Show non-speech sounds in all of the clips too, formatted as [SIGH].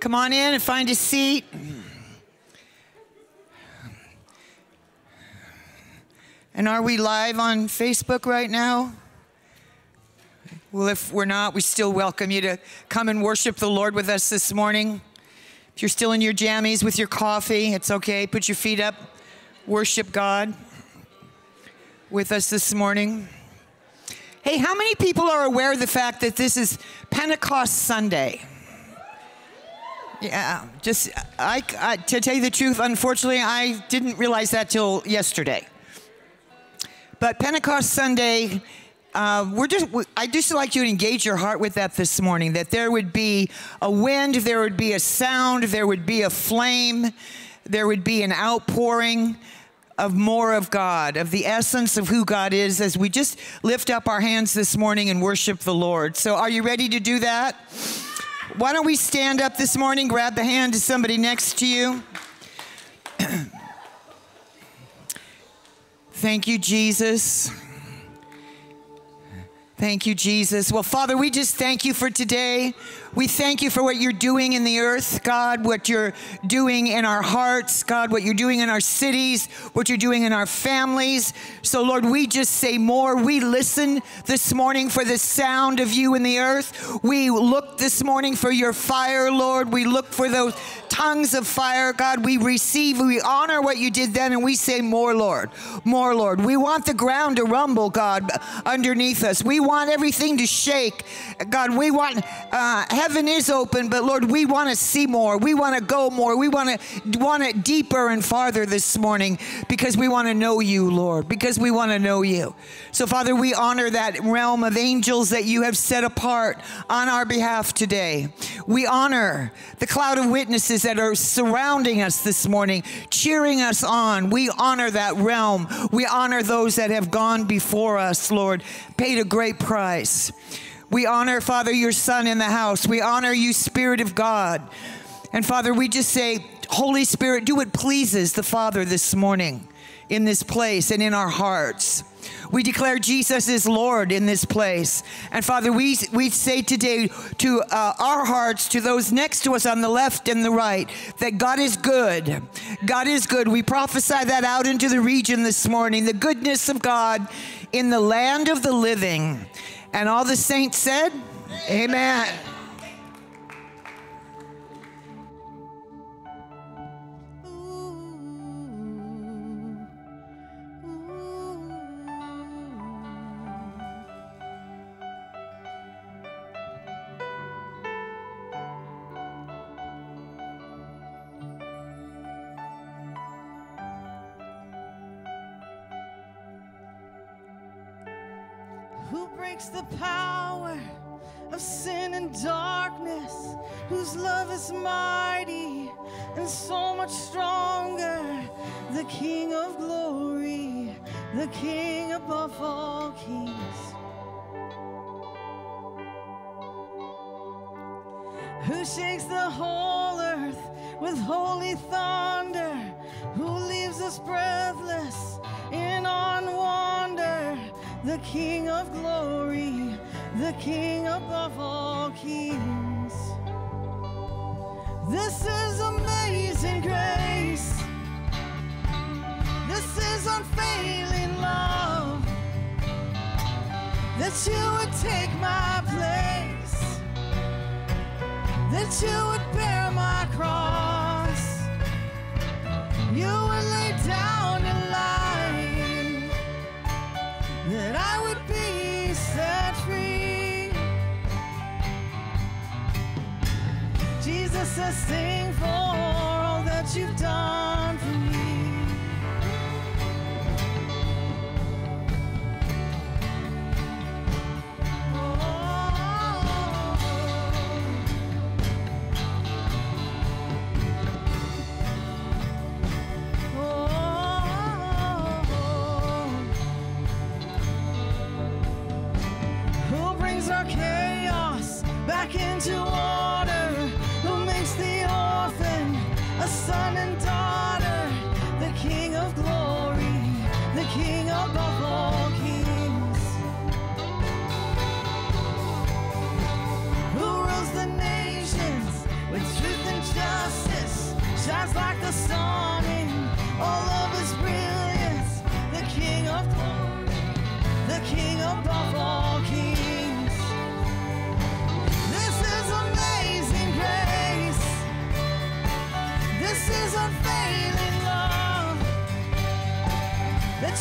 Come on in and find a seat. And are we live on Facebook right now? Well, if we're not, we still welcome you to come and worship the Lord with us this morning. If you're still in your jammies with your coffee, it's okay. Put your feet up. Worship God with us this morning. Hey, how many people are aware of the fact that this is Pentecost Sunday? Yeah, just I, I, to tell you the truth, unfortunately, I didn't realize that till yesterday. But Pentecost Sunday, uh, we're just I just like you to engage your heart with that this morning. That there would be a wind, there would be a sound, there would be a flame, there would be an outpouring of more of God, of the essence of who God is, as we just lift up our hands this morning and worship the Lord. So, are you ready to do that? Why don't we stand up this morning, grab the hand of somebody next to you? [CLEARS THROAT] Thank you, Jesus. Thank you, Jesus. Well, Father, we just thank you for today. We thank you for what you're doing in the earth, God, what you're doing in our hearts, God, what you're doing in our cities, what you're doing in our families. So, Lord, we just say more. We listen this morning for the sound of you in the earth. We look this morning for your fire, Lord. We look for those tongues of fire, God. We receive, we honor what you did then, and we say more, Lord. More, Lord. We want the ground to rumble, God, underneath us. We want everything to shake. God, we want uh, heaven is open, but Lord, we want to see more. We want to go more. We want to want it deeper and farther this morning because we want to know you, Lord, because we want to know you. So, Father, we honor that realm of angels that you have set apart on our behalf today. We honor the cloud of witnesses that are surrounding us this morning, cheering us on. We honor that realm. We honor those that have gone before us, Lord, paid a great price. We honor, Father, your Son in the house. We honor you, Spirit of God. And Father, we just say, Holy Spirit, do what pleases the Father this morning in this place and in our hearts. We declare Jesus is Lord in this place. And Father, we, we say today to uh, our hearts, to those next to us on the left and the right, that God is good. God is good. We prophesy that out into the region this morning, the goodness of God in the land of the living. And all the saints said, Amen. Who breaks the power of sin and darkness? Whose love is mighty and so much stronger? The King of glory, the King above all kings. Who shakes the whole earth with holy thunder? Who leaves us breathless in on wonder? The King of glory, the King above all kings. This is amazing grace. This is unfailing love. That you would take my place. That you would bear my cross. You would lay down your life. That I would be set free. Jesus, I sing for all that you've done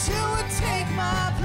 you would take my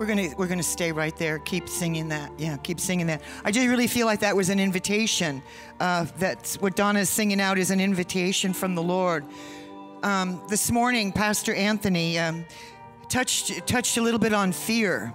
We're gonna we're gonna stay right there. Keep singing that. Yeah, keep singing that. I just really feel like that was an invitation. Uh, that's what Donna is singing out is an invitation from the Lord. Um, this morning, Pastor Anthony um, touched touched a little bit on fear,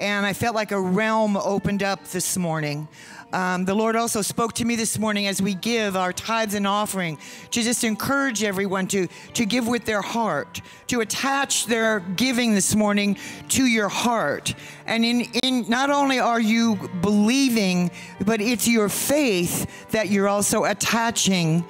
and I felt like a realm opened up this morning. Um, the Lord also spoke to me this morning as we give our tithes and offering to just encourage everyone to, to give with their heart, to attach their giving this morning to your heart. And in, in not only are you believing, but it's your faith that you're also attaching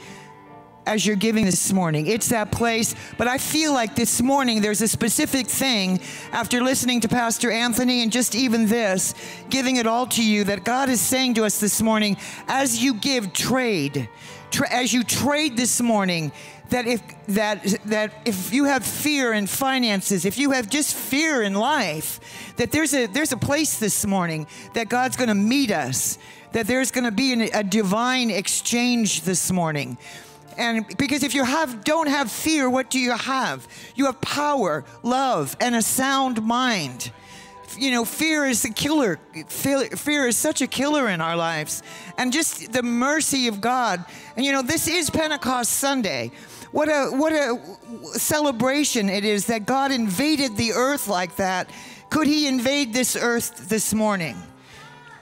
as you're giving this morning. It's that place. But I feel like this morning there's a specific thing after listening to Pastor Anthony and just even this, giving it all to you, that God is saying to us this morning as you give, trade. Tra- as you trade this morning, that if that that if you have fear in finances, if you have just fear in life, that there's a there's a place this morning that God's going to meet us, that there's going to be an, a divine exchange this morning. And because if you have don't have fear, what do you have? You have power, love, and a sound mind. You know, fear is a killer. Fear, fear is such a killer in our lives. And just the mercy of God. And you know, this is Pentecost Sunday. What a what a celebration it is that God invaded the earth like that. Could he invade this earth this morning?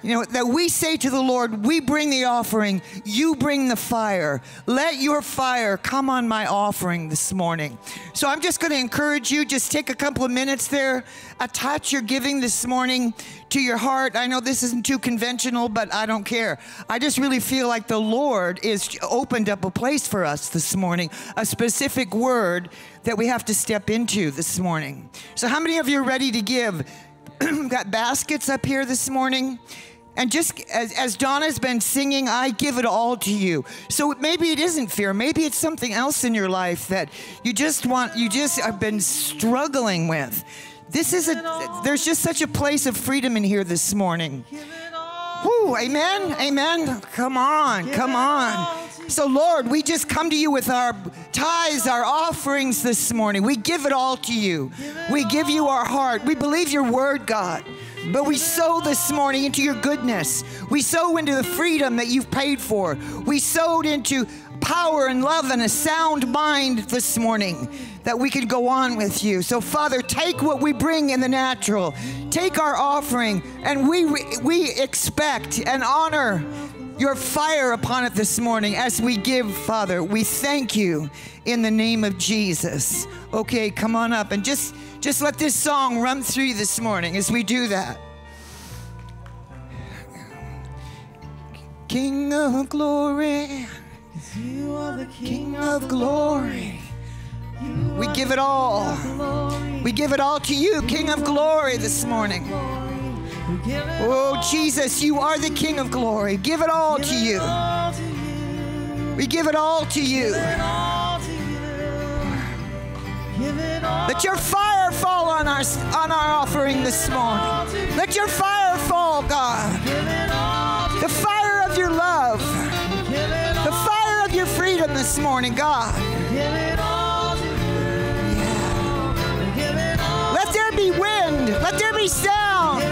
You know, that we say to the Lord, we bring the offering, you bring the fire. Let your fire come on my offering this morning. So I'm just going to encourage you, just take a couple of minutes there, attach your giving this morning to your heart. I know this isn't too conventional, but I don't care. I just really feel like the Lord is opened up a place for us this morning, a specific word that we have to step into this morning. So, how many of you are ready to give? We've [CLEARS THROAT] got baskets up here this morning. And just as, as Donna's been singing, I give it all to you. So maybe it isn't fear. Maybe it's something else in your life that you just want, you just have been struggling with. This is a, there's just such a place of freedom in here this morning. Whoo, amen, amen. Come on, come on. So, Lord, we just come to you with our tithes, our offerings this morning. We give it all to you. We give you our heart. We believe your word, God. But we sow this morning into your goodness. We sow into the freedom that you've paid for. We sowed into power and love and a sound mind this morning that we could go on with you. So, Father, take what we bring in the natural, take our offering, and we, we expect and honor your fire upon it this morning as we give, Father. We thank you in the name of Jesus. Okay, come on up and just just let this song run through you this morning as we do that. King of glory, You are the King of glory. We give it all. We give it oh, all to you, King of glory, this morning. Oh, Jesus, you are the King of glory. Give it all to you. We give it all to you. Let your fire fall on our on our offering this morning. Let your fire fall, God. The fire of your love. The fire of your freedom this morning, God. Let there be wind. Let there be sound.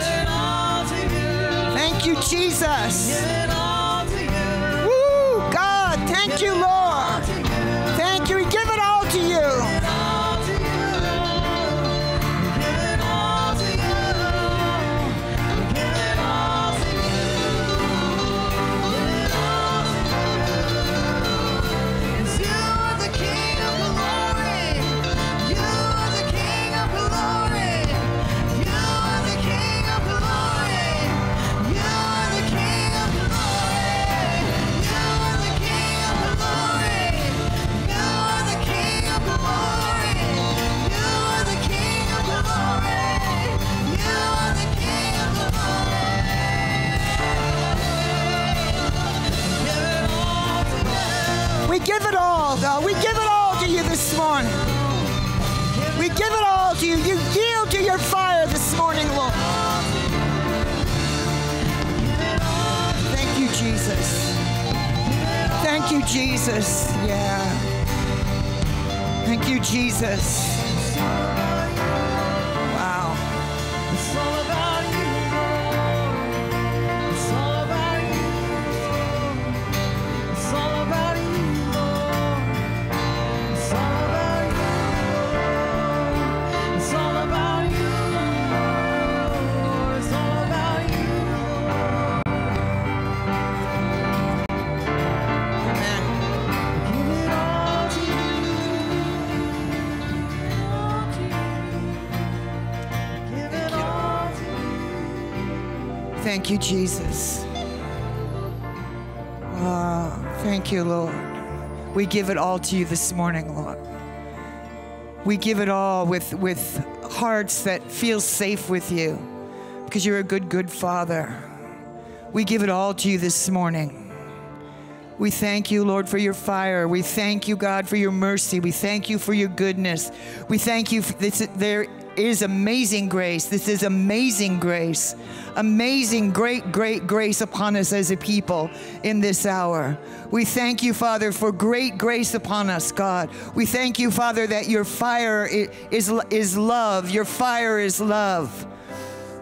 Thank you, Jesus. Woo, God, thank you, Lord. Jesus. Yeah. Thank you, Jesus. Thank you, Jesus. Oh, thank you, Lord. We give it all to you this morning, Lord. We give it all with, with hearts that feel safe with you because you're a good, good Father. We give it all to you this morning. We thank you, Lord, for your fire. We thank you, God, for your mercy. We thank you for your goodness. We thank you. For this, is amazing grace. This is amazing grace. Amazing, great, great grace upon us as a people in this hour. We thank you, Father, for great grace upon us, God. We thank you, Father, that your fire is, is love. Your fire is love.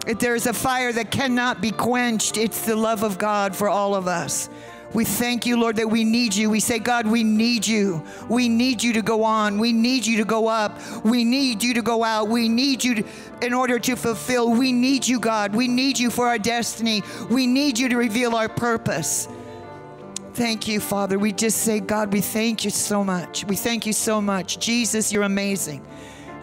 If there is a fire that cannot be quenched, it's the love of God for all of us. We thank you, Lord, that we need you. We say, God, we need you. We need you to go on. We need you to go up. We need you to go out. We need you to, in order to fulfill. We need you, God. We need you for our destiny. We need you to reveal our purpose. Thank you, Father. We just say, God, we thank you so much. We thank you so much. Jesus, you're amazing.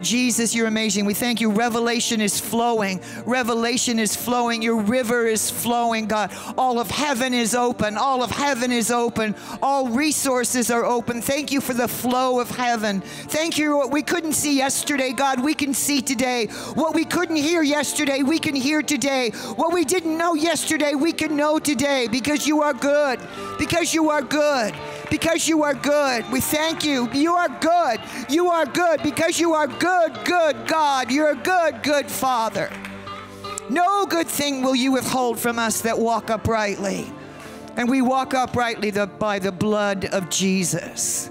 Jesus, you're amazing. We thank you. Revelation is flowing. Revelation is flowing. Your river is flowing, God. All of heaven is open. All of heaven is open. All resources are open. Thank you for the flow of heaven. Thank you. What we couldn't see yesterday, God, we can see today. What we couldn't hear yesterday, we can hear today. What we didn't know yesterday, we can know today because you are good. Because you are good because you are good. We thank you. You are good. You are good because you are good, good God. You're a good, good Father. No good thing will you withhold from us that walk uprightly. And we walk uprightly the, by the blood of Jesus.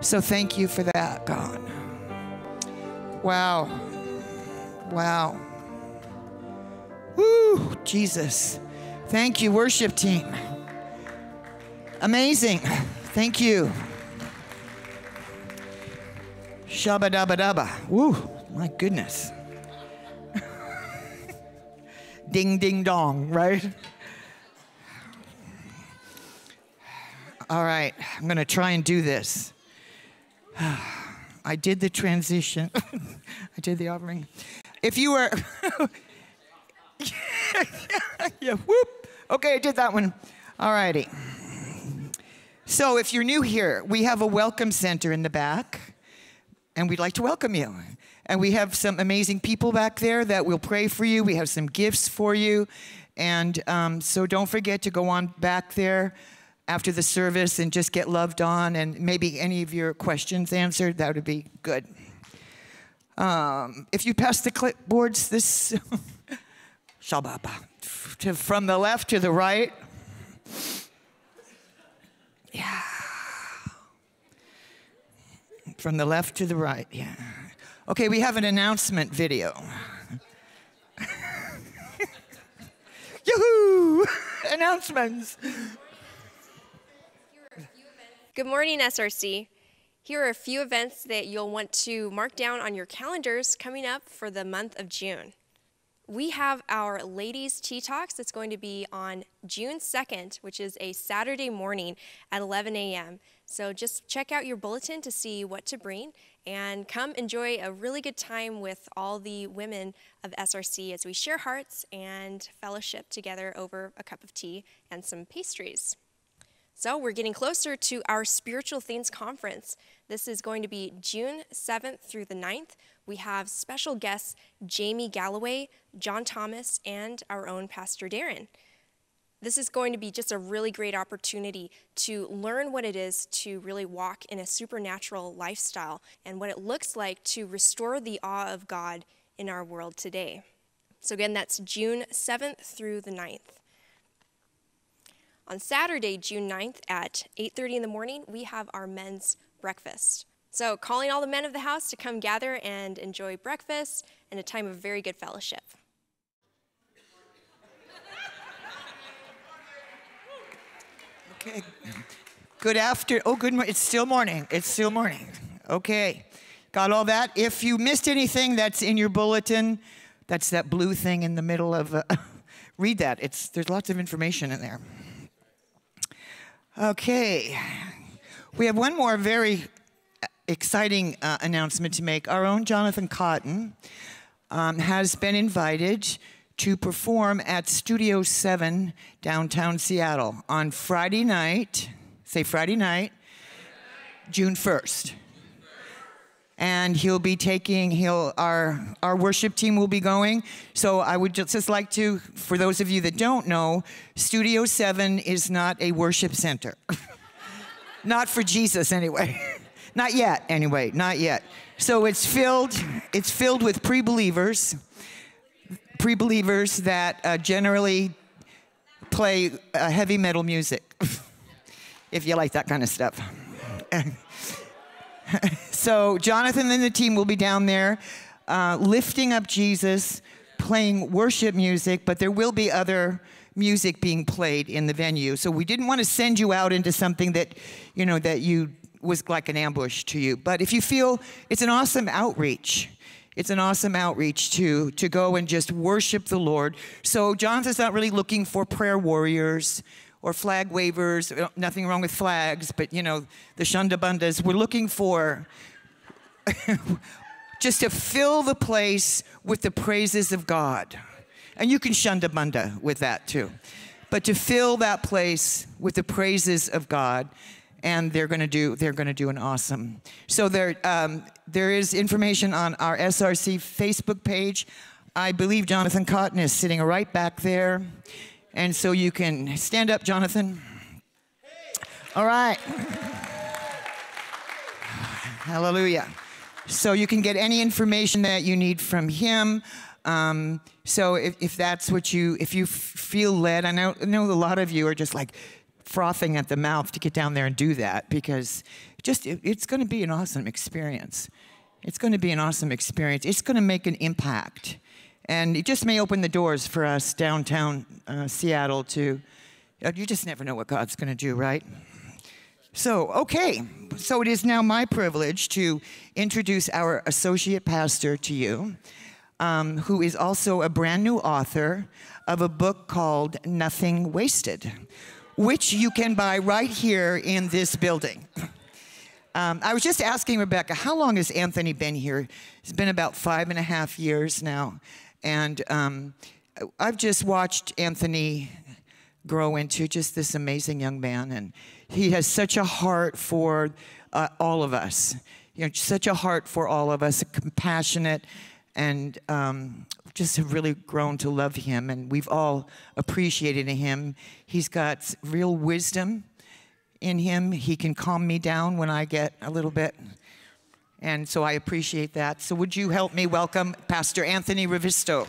So thank you for that, God. Wow. Wow. Woo, Jesus. Thank you, worship team. Amazing. Thank you. Shabba dabba dabba. Woo, my goodness. [LAUGHS] ding ding dong, right? All right, I'm going to try and do this. [SIGHS] I did the transition. [LAUGHS] I did the offering. If you were. [LAUGHS] yeah, whoop. Okay, I did that one. All righty. So, if you're new here, we have a welcome center in the back, and we'd like to welcome you. And we have some amazing people back there that will pray for you. We have some gifts for you. And um, so, don't forget to go on back there after the service and just get loved on and maybe any of your questions answered. That would be good. Um, if you pass the clipboards, this [LAUGHS] from the left to the right. Yeah. From the left to the right, yeah. Okay, we have an announcement video. [LAUGHS] Yoo-hoo! [LAUGHS] Announcements. Good morning, SRC. Here are a few events that you'll want to mark down on your calendars coming up for the month of June. We have our Ladies Tea Talks. It's going to be on June 2nd, which is a Saturday morning at 11 a.m. So just check out your bulletin to see what to bring and come enjoy a really good time with all the women of SRC as we share hearts and fellowship together over a cup of tea and some pastries. So we're getting closer to our Spiritual Things Conference. This is going to be June 7th through the 9th. We have special guests Jamie Galloway, John Thomas, and our own Pastor Darren. This is going to be just a really great opportunity to learn what it is to really walk in a supernatural lifestyle and what it looks like to restore the awe of God in our world today. So again, that's June 7th through the 9th. On Saturday, June 9th at 8:30 in the morning, we have our men's breakfast. So, calling all the men of the house to come gather and enjoy breakfast and a time of very good fellowship. Okay. Good after. Oh, good morning. It's still morning. It's still morning. Okay. Got all that? If you missed anything that's in your bulletin, that's that blue thing in the middle of. Uh, [LAUGHS] read that. It's there's lots of information in there. Okay. We have one more very exciting uh, announcement to make. Our own Jonathan Cotton um, has been invited to perform at Studio 7 downtown Seattle on Friday night. Say Friday night, June 1st. And he'll be taking, he'll, our, our worship team will be going. So I would just, just like to, for those of you that don't know, Studio 7 is not a worship center. [LAUGHS] not for Jesus, anyway. [LAUGHS] not yet, anyway, not yet. So it's filled, it's filled with pre-believers, pre-believers that uh, generally play uh, heavy metal music, [LAUGHS] if you like that kind of stuff. [LAUGHS] so Jonathan and the team will be down there uh, lifting up Jesus, playing worship music, but there will be other music being played in the venue. So we didn't want to send you out into something that, you know, that you was like an ambush to you. But if you feel it's an awesome outreach, it's an awesome outreach to to go and just worship the Lord. So Jonathan's not really looking for prayer warriors or flag wavers. Nothing wrong with flags, but you know the Shundabundas. We're looking for [LAUGHS] just to fill the place with the praises of God, and you can Shundabunda with that too. But to fill that place with the praises of God and they're going to do they're going to do an awesome. So there um, there is information on our SRC Facebook page. I believe Jonathan Cotton is sitting right back there, and so you can stand up, Jonathan. All right. Hallelujah. So you can get any information that you need from him. Um, so if, if that's what you, if you feel led, I know, I know a lot of you are just like, frothing at the mouth to get down there and do that because just it, it's going to be an awesome experience. It's going to be an awesome experience. It's going to make an impact. And it just may open the doors for us downtown uh, Seattle to, uh, you just never know what God's going to do, right? So, okay. So it is now my privilege to introduce our associate pastor to you, um, who is also a brand new author of a book called Nothing Wasted which you can buy right here in this building. Um, I was just asking Rebecca, how long has Anthony been here? It's been about five and a half years now. And um, I've just watched Anthony grow into just this amazing young man. And he has such a heart for uh, all of us, you know, such a heart for all of us, compassionate and um, just have really grown to love him, and we've all appreciated him. He's got real wisdom in him. He can calm me down when I get a little bit. And so I appreciate that. So, would you help me welcome Pastor Anthony Rivisto?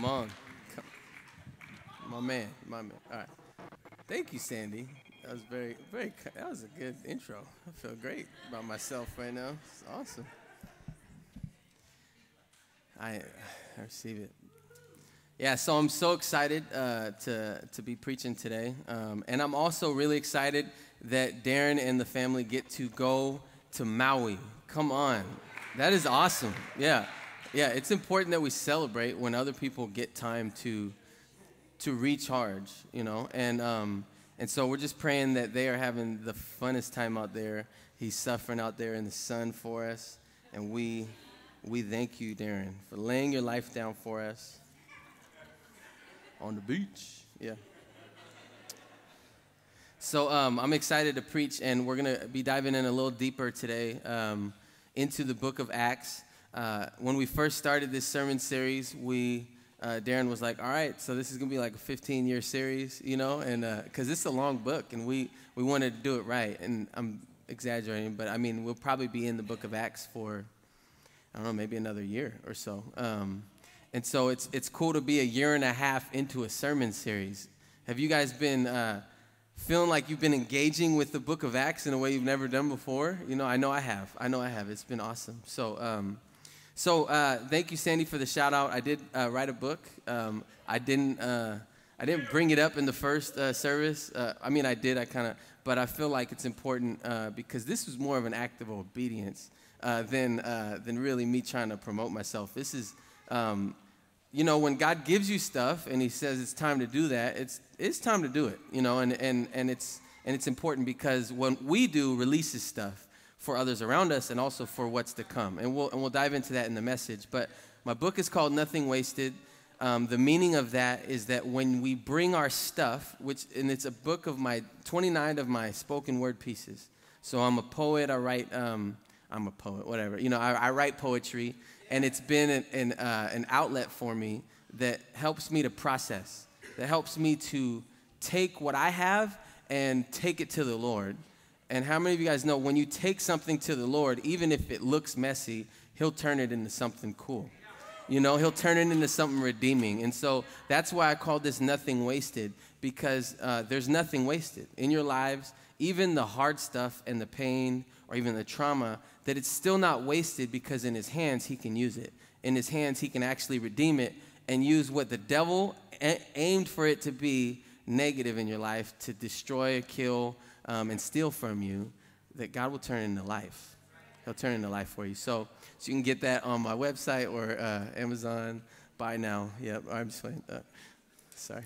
Come on. Come. My man, my man. All right. Thank you, Sandy. That was very, very, that was a good intro. Feel great about myself right now. It's awesome. I, I receive it. Yeah, so I'm so excited uh, to, to be preaching today. Um, and I'm also really excited that Darren and the family get to go to Maui. Come on. That is awesome. Yeah. Yeah, it's important that we celebrate when other people get time to to recharge, you know, and um, and so we're just praying that they are having the funnest time out there. He's suffering out there in the sun for us, and we we thank you, Darren, for laying your life down for us on the beach. Yeah. So um, I'm excited to preach, and we're gonna be diving in a little deeper today um, into the book of Acts. Uh, when we first started this sermon series, we uh, Darren was like, "All right, so this is gonna be like a 15-year series, you know, and because uh, it's a long book, and we we wanted to do it right." And I'm exaggerating, but I mean, we'll probably be in the Book of Acts for I don't know, maybe another year or so. Um, and so it's it's cool to be a year and a half into a sermon series. Have you guys been uh, feeling like you've been engaging with the Book of Acts in a way you've never done before? You know, I know I have. I know I have. It's been awesome. So. Um, so uh, thank you, Sandy, for the shout out. I did uh, write a book. Um, I didn't. Uh, I didn't bring it up in the first uh, service. Uh, I mean, I did. I kind of, but I feel like it's important uh, because this was more of an act of obedience than than really me trying to promote myself. This is um, you know, when God gives you stuff and He says it's time to do that, it's it's time to do it. You know, and and and it's and it's important because when we do releases stuff for others around us and also for what's to come. And we'll and we'll dive into that in the message. But my book is called Nothing Wasted. Um, the meaning of that is that when we bring our stuff, which and it's a book of my 29 of my spoken word pieces. So I'm a poet. I write. Um, I'm a poet. Whatever. You know, I, I write poetry and it's been an, an, uh, an outlet for me that helps me to process, that helps me to take what I have and take it to the Lord. And how many of you guys know when you take something to the Lord, even if it looks messy, He'll turn it into something cool? You know, He'll turn it into something redeeming. And so that's why I call this nothing wasted, because uh, there's nothing wasted in your lives, even the hard stuff and the pain or even the trauma that it's still not wasted because in his hands he can use it. In his hands he can actually redeem it and use what the devil aimed for it to be negative in your life to destroy, or kill, um, and steal from you, that God will turn into life. He'll turn into life for you. So, so you can get that on my website or uh, Amazon. Buy now. Yep. I'm just playing. Uh, sorry.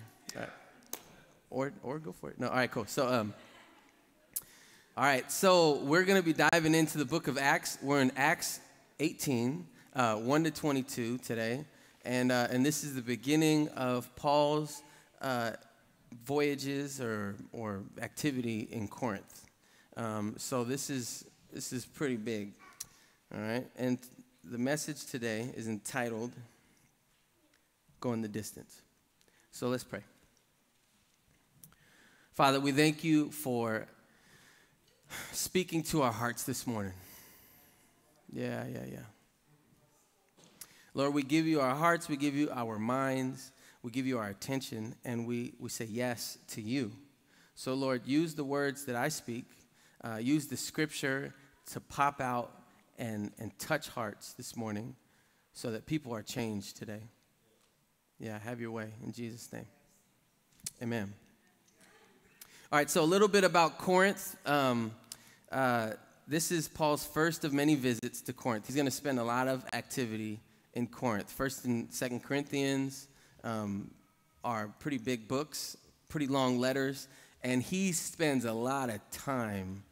Or, or go for it. No. All right. Cool. So um, all right, so we're going to be diving into the book of Acts. We're in Acts 18, uh, 1 to 22 today. And, uh, and this is the beginning of Paul's uh, voyages or, or activity in Corinth. Um, so this is, this is pretty big. All right, and the message today is entitled Going the Distance. So let's pray. Father, we thank you for speaking to our hearts this morning. Yeah, yeah, yeah. Lord, we give you our hearts, we give you our minds, we give you our attention, and we, we say yes to you. So, Lord, use the words that I speak, uh, use the scripture to pop out and, and touch hearts this morning so that people are changed today. Yeah, have your way in Jesus' name. Amen. All right, so a little bit about Corinth. Um, uh, this is Paul's first of many visits to Corinth. He's going to spend a lot of activity in Corinth. First and Second Corinthians um, are pretty big books, pretty long letters, and he spends a lot of time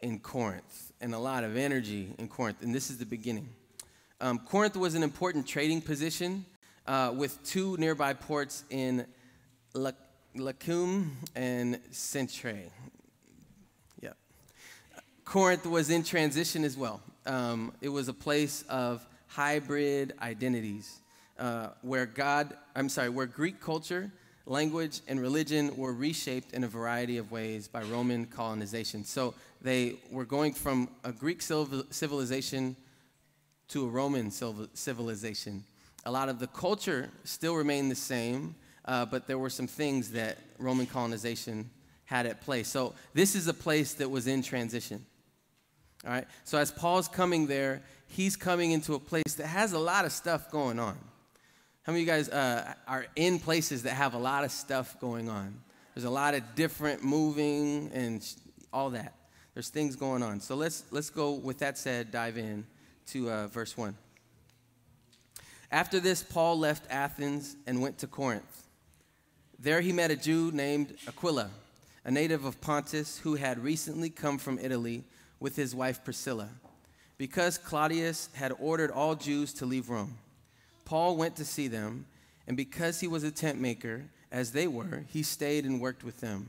in Corinth and a lot of energy in Corinth. And this is the beginning. Um, Corinth was an important trading position uh, with two nearby ports in Lechaeum and Cenchreae. Corinth was in transition as well. Um, it was a place of hybrid identities uh, where God, I'm sorry, where Greek culture, language, and religion were reshaped in a variety of ways by Roman colonization. So they were going from a Greek civilization to a Roman civilization. A lot of the culture still remained the same, uh, but there were some things that Roman colonization had at play. So this is a place that was in transition. All right. So as Paul's coming there, he's coming into a place that has a lot of stuff going on. How many of you guys uh, are in places that have a lot of stuff going on? There's a lot of different moving and all that. There's things going on. So let's let's go. With that said, dive in to uh, verse one. After this, Paul left Athens and went to Corinth. There he met a Jew named Aquila, a native of Pontus, who had recently come from Italy with his wife Priscilla, because Claudius had ordered all Jews to leave Rome. Paul went to see them, and because he was a tent maker, as they were, he stayed and worked with them.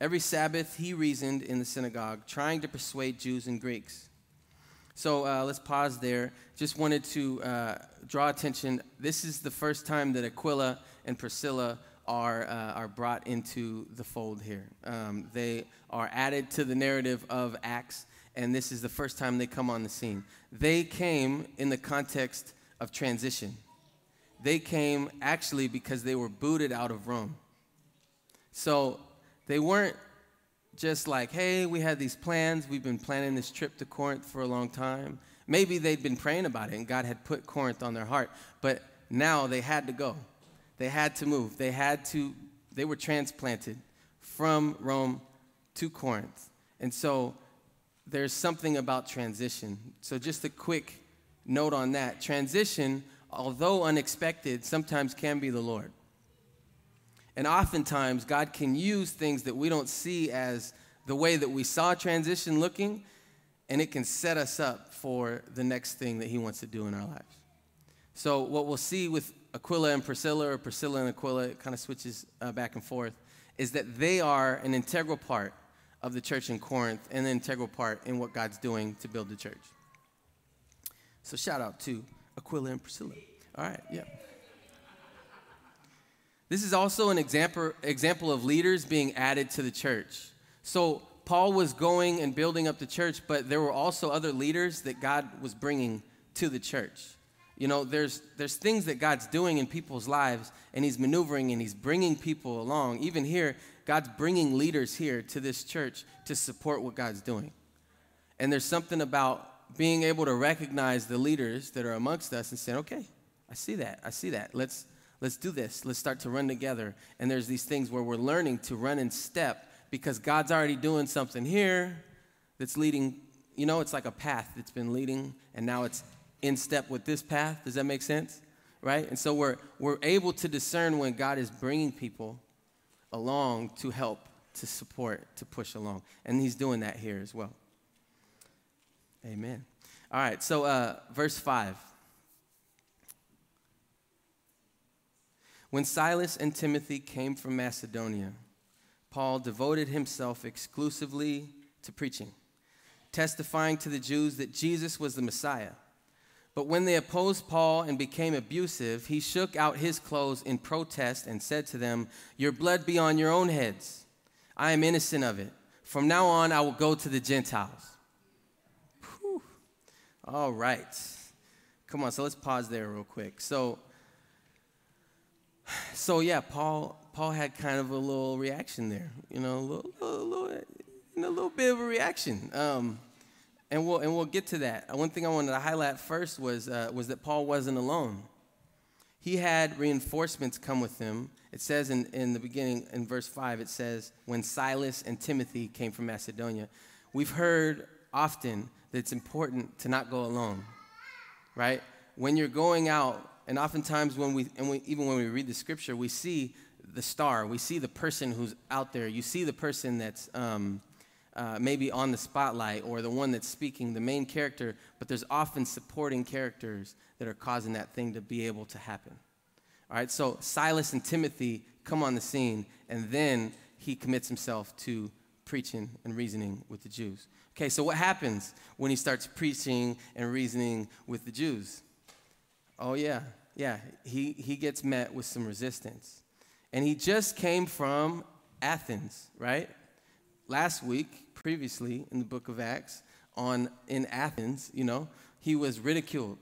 Every Sabbath, he reasoned in the synagogue, trying to persuade Jews and Greeks. So uh, let's pause there. Just wanted to uh, draw attention. This is the first time that Aquila and Priscilla are, uh, are brought into the fold here. Um, they are added to the narrative of Acts and this is the first time they come on the scene. They came in the context of transition. They came actually because they were booted out of Rome. So they weren't just like, hey, we had these plans. We've been planning this trip to Corinth for a long time. Maybe they'd been praying about it and God had put Corinth on their heart, but now they had to go. They had to move. They had to, they were transplanted from Rome to Corinth. And so there's something about transition. So, just a quick note on that. Transition although unexpected, sometimes can be the Lord. And oftentimes, God can use things that we don't see as the way that we saw transition looking, and it can set us up for the next thing that He wants to do in our lives. So, what we'll see with Aquila and Priscilla, or Priscilla and Aquila, it kind of switches uh, back and forth, is that they are an integral part of the church in Corinth and an integral part in what God's doing to build the church. So, shout out to Aquila and Priscilla. All right, yeah. This is also an example, example of leaders being added to the church. So, Paul was going and building up the church, but there were also other leaders that God was bringing to the church. You know, there's, there's things that God's doing in people's lives, and He's maneuvering and He's bringing people along. Even here, God's bringing leaders here to this church to support what God's doing. And there's something about being able to recognize the leaders that are amongst us and saying, okay, I see that. I see that. Let's, let's do this. Let's start to run together. And there's these things where we're learning to run in step because God's already doing something here that's leading, you know, it's like a path that's been leading and now it's in step with this path. Does that make sense? Right? And so we're, we're able to discern when God is bringing people along to help, to support, to push along. And He's doing that here as well. Amen. All right, so uh, verse 5. When Silas and Timothy came from Macedonia, Paul devoted himself exclusively to preaching, testifying to the Jews that Jesus was the Messiah. But when they opposed Paul and became abusive, he shook out his clothes in protest and said to them, Your blood be on your own heads. I am innocent of it. From now on, I will go to the Gentiles. All right. Come on, so let's pause there real quick. So, so yeah, Paul Paul had kind of a little reaction there, you know, a little, little, a little bit of a reaction. Um, and we'll and we'll get to that. One thing I wanted to highlight first was uh, was that Paul wasn't alone. He had reinforcements come with him. It says in, in the beginning, in verse 5, it says, when Silas and Timothy came from Macedonia. We've heard often that it's important to not go alone, right? When you're going out, and oftentimes when we, and we, even when we read the scripture, we see the star. We see the person who's out there. You see the person that's um, uh, maybe on the spotlight or the one that's speaking, the main character, but there's often supporting characters that are causing that thing to be able to happen. All right, so Silas and Timothy come on the scene, and then he commits himself to preaching and reasoning with the Jews. Okay, so what happens when he starts preaching and reasoning with the Jews? Oh, yeah, yeah, he, he gets met with some resistance. And he just came from Athens, right? Last week, previously in the book of Acts, on in Athens, you know, he was ridiculed,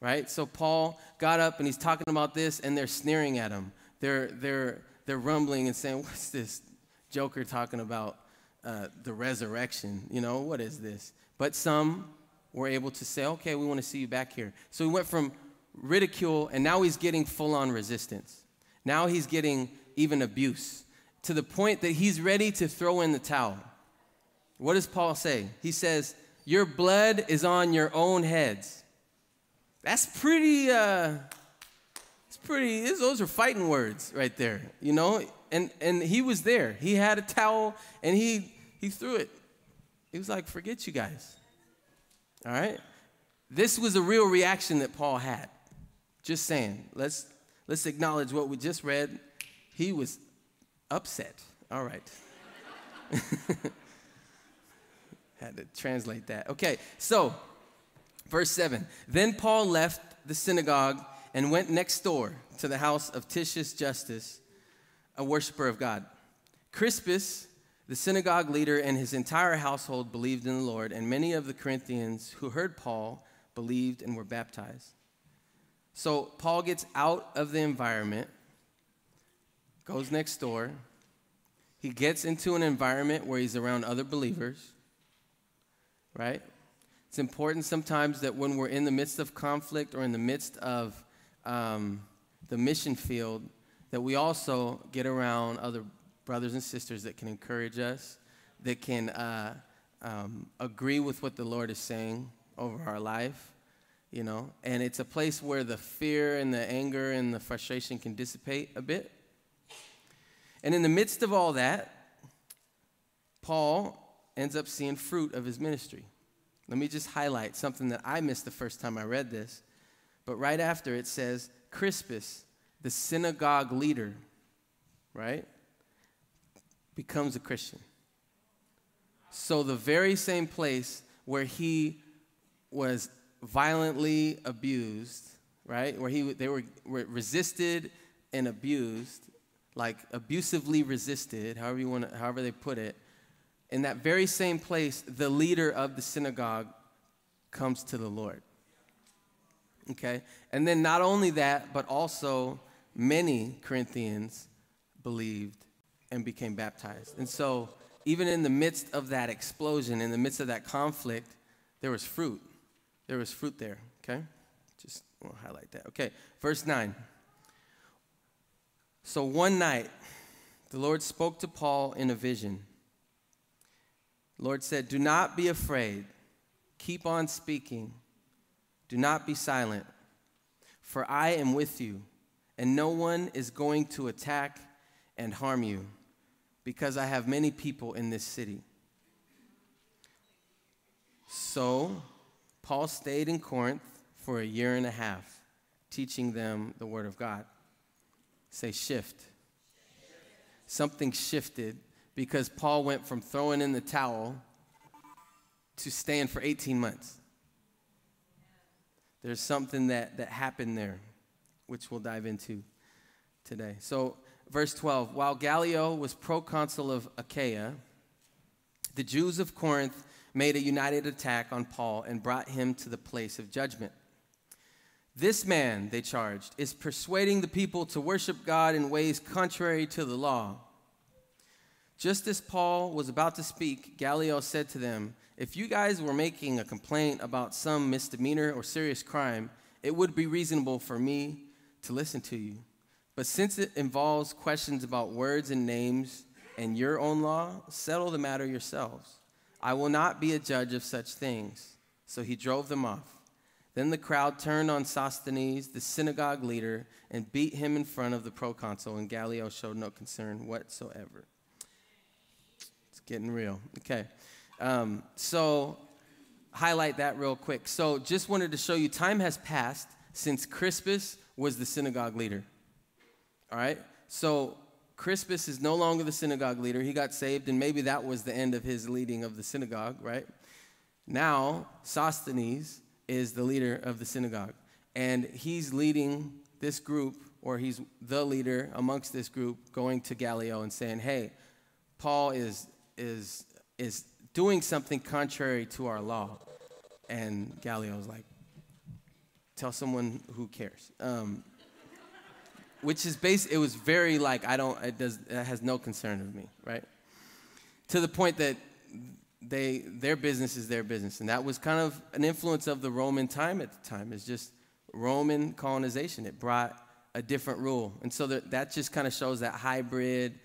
right? So Paul got up and he's talking about this, and they're sneering at him. They're they're they're rumbling and saying, "What's this joker talking about uh, the resurrection? You know, what is this?" But some were able to say, "Okay, we want to see you back here." So he went from ridicule, and now he's getting full-on resistance. Now he's getting even abuse to the point that he's ready to throw in the towel. What does Paul say? He says, Your blood is on your own heads. That's pretty, uh, pretty, those are fighting words right there, you know? And, and he was there. He had a towel and he, he threw it. He was like, Forget you guys. All right? This was a real reaction that Paul had. Just saying. Let's, Let's acknowledge what we just read. He was upset. All right. [LAUGHS] Had to translate that. Okay, so verse 7. Then Paul left the synagogue and went next door to the house of Titius Justus, a worshiper of God. Crispus, the synagogue leader, and his entire household believed in the Lord, and many of the Corinthians who heard Paul believed and were baptized. So Paul gets out of the environment, goes next door. He gets into an environment where he's around other believers, right? It's important sometimes that when we're in the midst of conflict or in the midst of um, the mission field, that we also get around other brothers and sisters that can encourage us, that can uh, um, agree with what the Lord is saying over our life, you know, and it's a place where the fear and the anger and the frustration can dissipate a bit. And in the midst of all that, Paul ends up seeing fruit of his ministry. Let me just highlight something that I missed the first time I read this. But right after it says, Crispus, the synagogue leader, right, becomes a Christian. So the very same place where he was violently abused, right, where he, they were, were resisted and abused, like abusively resisted, however, you want to, however they put it, in that very same place, the leader of the synagogue comes to the Lord. Okay? And then not only that, but also many Corinthians believed and became baptized. And so, even in the midst of that explosion, in the midst of that conflict, there was fruit. There was fruit there, okay? Just want to highlight that. Okay, verse 9. So one night, the Lord spoke to Paul in a vision. Lord said, Do not be afraid. Keep on speaking. Do not be silent, for I am with you, and no one is going to attack and harm you, because I have many people in this city. So, Paul stayed in Corinth for a year and a half, teaching them the Word of God. Say shift. Something shifted because Paul went from throwing in the towel to staying for 18 months. There's something that, that happened there, which we'll dive into today. So, verse 12 While Gallio was proconsul of Achaia, the Jews of Corinth made a united attack on Paul and brought him to the place of judgment. This man, they charged, is persuading the people to worship God in ways contrary to the law. Just as Paul was about to speak, Gallio said to them, If you guys were making a complaint about some misdemeanor or serious crime, it would be reasonable for me to listen to you. But since it involves questions about words and names and your own law, settle the matter yourselves. I will not be a judge of such things. So he drove them off. Then the crowd turned on Sosthenes, the synagogue leader, and beat him in front of the proconsul, and Gallio showed no concern whatsoever It's getting real. Okay. Um, so, highlight that real quick. So, just wanted to show you time has passed since Crispus was the synagogue leader. All right? So, Crispus is no longer the synagogue leader. He got saved, and maybe that was the end of his leading of the synagogue, right? Now, Sosthenes is the leader of the synagogue, and he's leading this group, or he's the leader amongst this group, going to Gallio and saying, Hey, Paul is is, is doing something contrary to our law. And Gallio's like, tell someone who cares. Um, which is base. It was very like I don't. It does. It has no concern of me, right? To the point that they their business is their business, and that was kind of an influence of the Roman time at the time. It's just Roman colonization. It brought a different rule, and so that that just kind of shows that hybrid.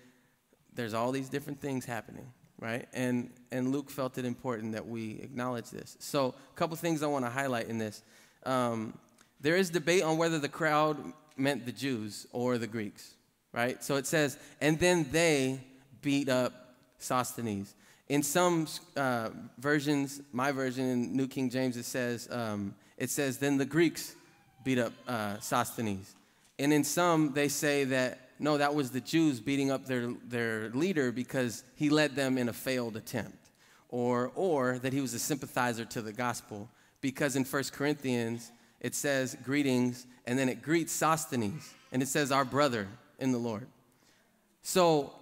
There's all these different things happening right? And, and Luke felt it important that we acknowledge this. So, a couple things I want to highlight in this. Um, there is debate on whether the crowd meant the Jews or the Greeks, right? So it says, and then they beat up Sosthenes. In some uh, versions, my version in New King James, it says, um, it says, then the Greeks beat up uh, Sosthenes. And in some, they say that no, that was the Jews beating up their, their leader because he led them in a failed attempt. Or, or that he was a sympathizer to the gospel because in 1 Corinthians it says greetings and then it greets Sosthenes and it says our brother in the Lord. So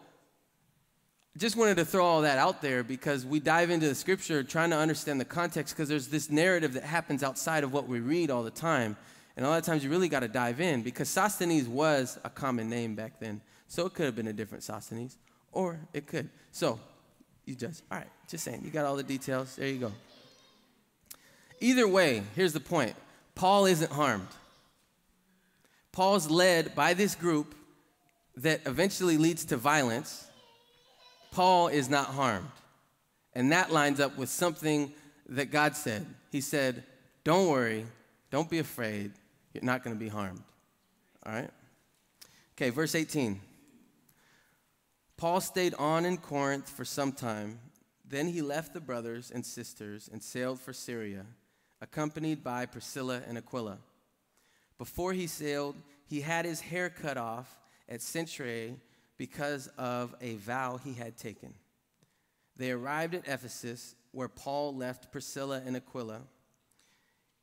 just wanted to throw all that out there because we dive into the scripture trying to understand the context because there's this narrative that happens outside of what we read all the time. And a lot of times you really got to dive in because Sosthenes was a common name back then. So it could have been a different Sosthenes, or it could. So you just, all right, just saying, you got all the details. There you go. Either way, here's the point Paul isn't harmed. Paul's led by this group that eventually leads to violence. Paul is not harmed. And that lines up with something that God said. He said, Don't worry, Don't be afraid. You're not going to be harmed. All right? Okay, verse 18. Paul stayed on in Corinth for some time. Then he left the brothers and sisters and sailed for Syria, accompanied by Priscilla and Aquila. Before he sailed, he had his hair cut off at Cenchreae because of a vow he had taken. They arrived at Ephesus, where Paul left Priscilla and Aquila.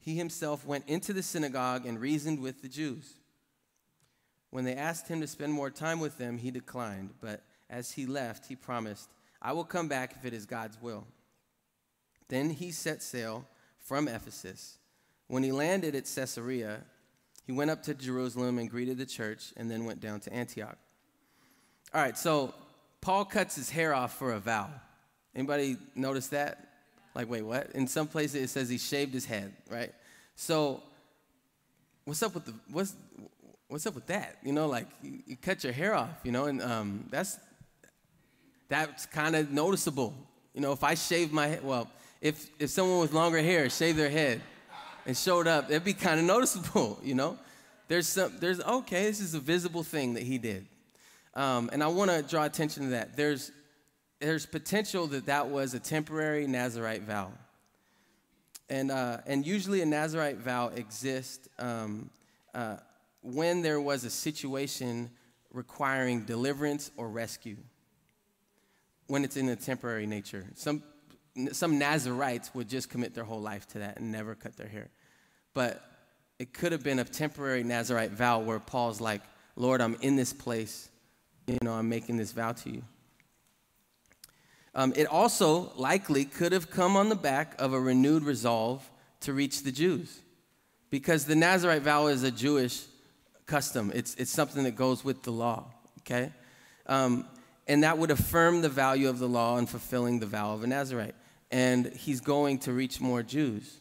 He himself went into the synagogue and reasoned with the Jews. When they asked him to spend more time with them, he declined, but as he left, he promised, I will come back if it is God's will. Then he set sail from Ephesus. When he landed at Caesarea, he went up to Jerusalem and greeted the church and then went down to Antioch. All right, so Paul cuts his hair off for a vow. Anybody notice that? Like, wait, what? In some places it says he shaved his head, right? So, what's up with the what's what's up with that? You know, like you, you cut your hair off, you know, and um, that's that's kind of noticeable. You know, if I shave my head, well, if if someone with longer hair shaved their head and showed up, it'd be kind of noticeable. [LAUGHS] You know, there's some there's okay, this is a visible thing that he did, um, and I want to draw attention to that. There's there's potential that that was a temporary Nazarite vow. And, uh, and usually a Nazarite vow exists um, uh, when there was a situation requiring deliverance or rescue, when it's in a temporary nature. Some, some Nazarites would just commit their whole life to that and never cut their hair. But it could have been a temporary Nazarite vow where Paul's like, Lord, I'm in this place. You know, I'm making this vow to you. Um, it also likely could have come on the back of a renewed resolve to reach the Jews. Because the Nazarite vow is a Jewish custom, it's, it's something that goes with the law, okay? Um, and that would affirm the value of the law in fulfilling the vow of a Nazarite. And he's going to reach more Jews.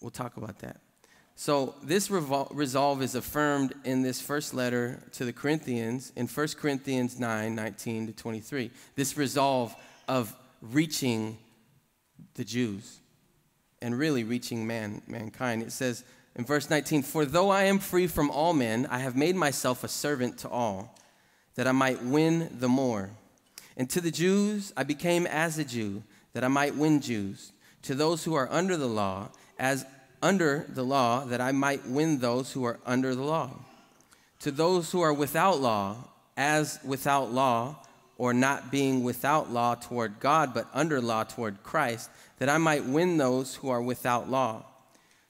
We'll talk about that. So, this revol- resolve is affirmed in this first letter to the Corinthians in 1 Corinthians 9 19 to 23. This resolve of reaching the Jews and really reaching man, mankind. It says in verse 19, For though I am free from all men, I have made myself a servant to all, that I might win the more. And to the Jews I became as a Jew, that I might win Jews. To those who are under the law, as under the law that I might win those who are under the law. To those who are without law, as without law, or not being without law toward God, but under law toward Christ, that I might win those who are without law.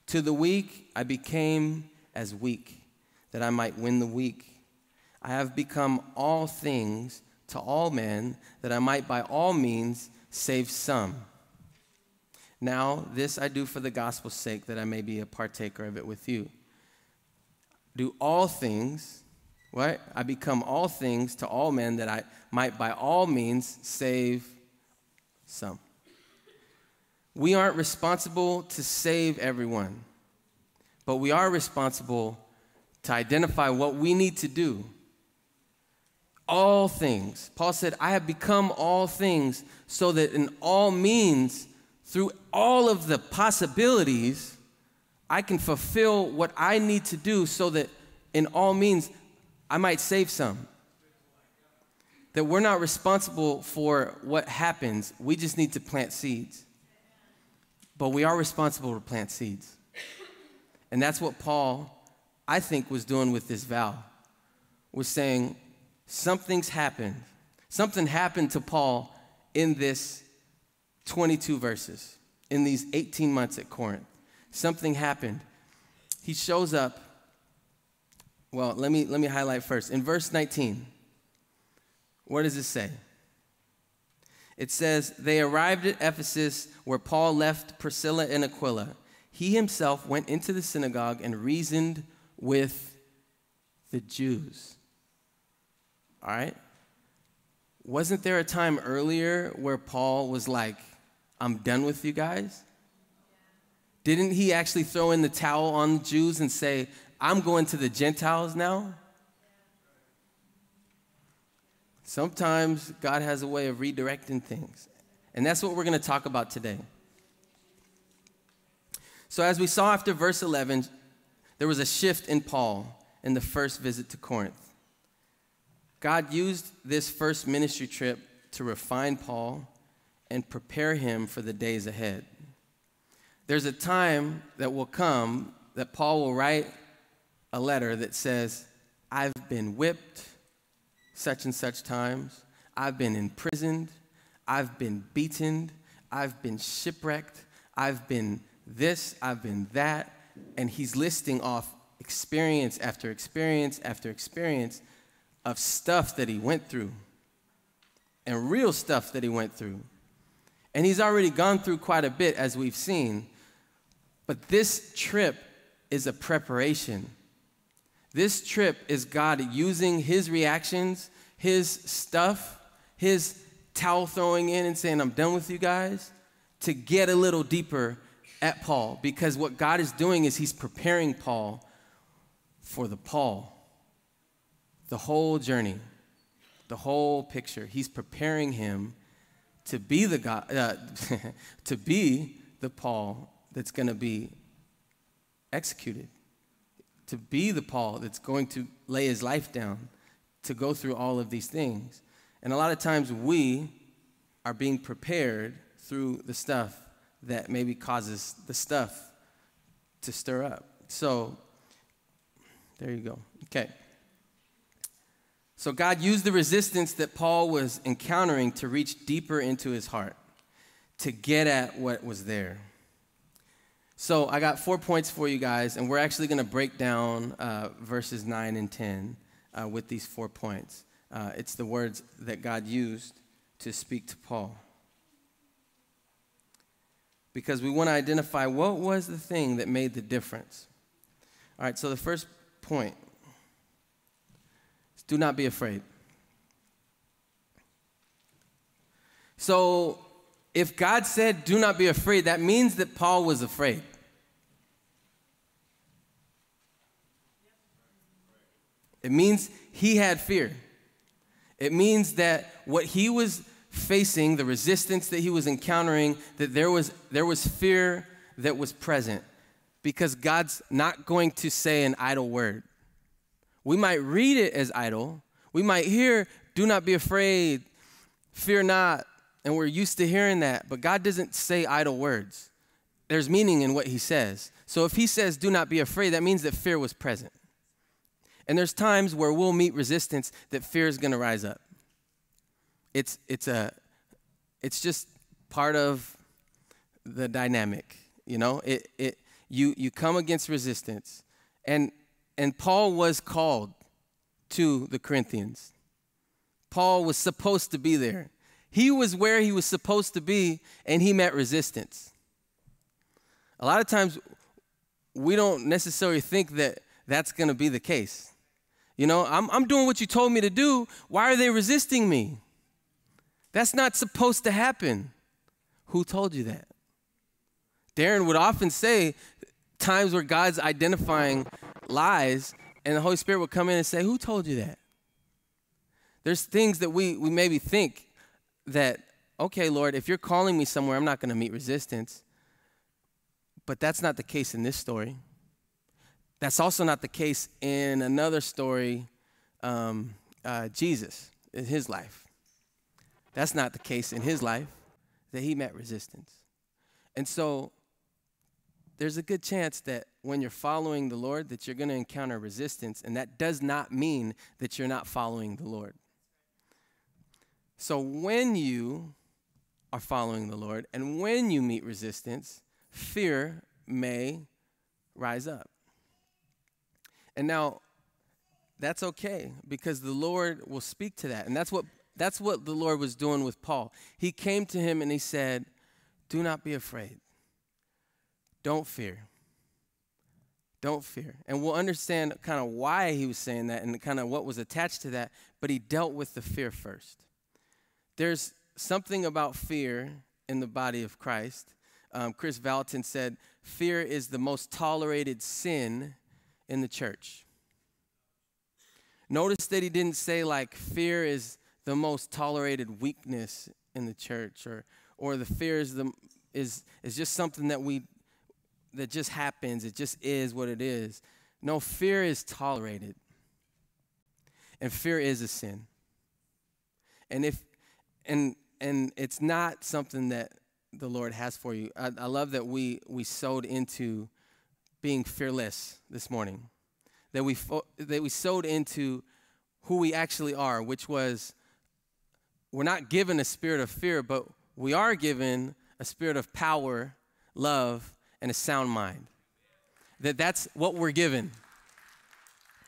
To the weak I became as weak, that I might win the weak. I have become all things to all men, that I might by all means save some. Now, this I do for the gospel's sake, that I may be a partaker of it with you. Do all things, what? I become all things to all men, that I might by all means save some. We aren't responsible to save everyone, but we are responsible to identify what we need to do. All things. Paul said, I have become all things so that in all means through all of the possibilities, I can fulfill what I need to do so that in all means I might save some. That we're not responsible for what happens, we just need to plant seeds. But we are responsible to plant seeds. And that's what Paul, I think, was doing with this vow. Was saying, something's happened. Something happened to Paul in this 22 verses in these 18 months at Corinth. Something happened. He shows up. Well, let me, let me highlight first. In verse 19, what does it say? It says, They arrived at Ephesus where Paul left Priscilla and Aquila. He himself went into the synagogue and reasoned with the Jews. All right? Wasn't there a time earlier where Paul was like, I'm done with you guys? Didn't he actually throw in the towel on the Jews and say, I'm going to the Gentiles now? Sometimes God has a way of redirecting things. And that's what we're going to talk about today. So, as we saw after verse 11, there was a shift in Paul in the first visit to Corinth. God used this first ministry trip to refine Paul and prepare him for the days ahead. There's a time that will come that Paul will write a letter that says, I've been whipped such and such times, I've been imprisoned, I've been beaten, I've been shipwrecked, I've been this, I've been that. And he's listing off experience after experience after experience of stuff that he went through and real stuff that he went through. And he's already gone through quite a bit, as we've seen. But this trip is a preparation. This trip is God using his reactions, his stuff, his towel throwing in and saying, I'm done with you guys, to get a little deeper at Paul. Because what God is doing is he's preparing Paul for the Paul, the whole journey, the whole picture. He's preparing him to be the uh, [LAUGHS] to be the Paul that's going to be executed, to be the Paul that's going to lay his life down, to go through all of these things. And a lot of times we are being prepared through the stuff that maybe causes the stuff to stir up. So there you go. Okay. So God used the resistance that Paul was encountering to reach deeper into his heart, to get at what was there. So I got four points for you guys, and we're actually going to break down uh, verses 9 and 10 uh, with these four points. Uh, it's the words that God used to speak to Paul. Because we want to identify what was the thing that made the difference. All right, so the first point do not be afraid. So, if God said, do not be afraid, that means that Paul was afraid. It means he had fear. It means that what he was facing, the resistance that he was encountering, that there was, there was fear that was present because God's not going to say an idle word. We might read it as idle. We might hear, do not be afraid, fear not, and we're used to hearing that, but God doesn't say idle words. There's meaning in what he says. So if he says, do not be afraid, that means that fear was present. And there's times where we'll meet resistance that fear is going to rise up. It's, it's, a, it's just part of the dynamic, you know? It, it, you, you come against resistance. And, and Paul was called to the Corinthians. Paul was supposed to be there. He was where he was supposed to be, and he met resistance. A lot of times, we don't necessarily think that that's going to be the case. You know, I'm, I'm doing what you told me to do. Why are they resisting me? That's not supposed to happen. Who told you that? Darren would often say times where God's identifying lies, and the Holy Spirit would come in and say, Who told you that? There's things that we, we maybe think that, okay, Lord, if you're calling me somewhere, I'm not going to meet resistance. But that's not the case in this story. That's also not the case in another story, um, uh, Jesus, in his life. That's not the case in his life, that he met resistance. And so there's a good chance that when you're following the Lord that you're going to encounter resistance and that does not mean that you're not following the Lord. So when you are following the Lord and when you meet resistance, fear may rise up. And now that's okay because the Lord will speak to that. And that's what that's what the Lord was doing with Paul. He came to him and he said, "Do not be afraid. Don't fear. Don't fear." And we'll understand kind of why he was saying that and kind of what was attached to that, but he dealt with the fear first. There's something about fear in the body of Christ. Um, Kris Vallotton said, "Fear is the most tolerated sin in the church. Notice that he didn't say, like, fear is the most tolerated weakness in the church, or, or the fear is, the, is, is just something that we, that just happens, it just is what it is. No, fear is tolerated. And fear is a sin. And if and and it's not something that the Lord has for you. I, I love that we we sowed into being fearless this morning. That we fo- that we sowed into who we actually are, which was we're not given a spirit of fear, but we are given a spirit of power, love, and a sound mind. That that's what we're given.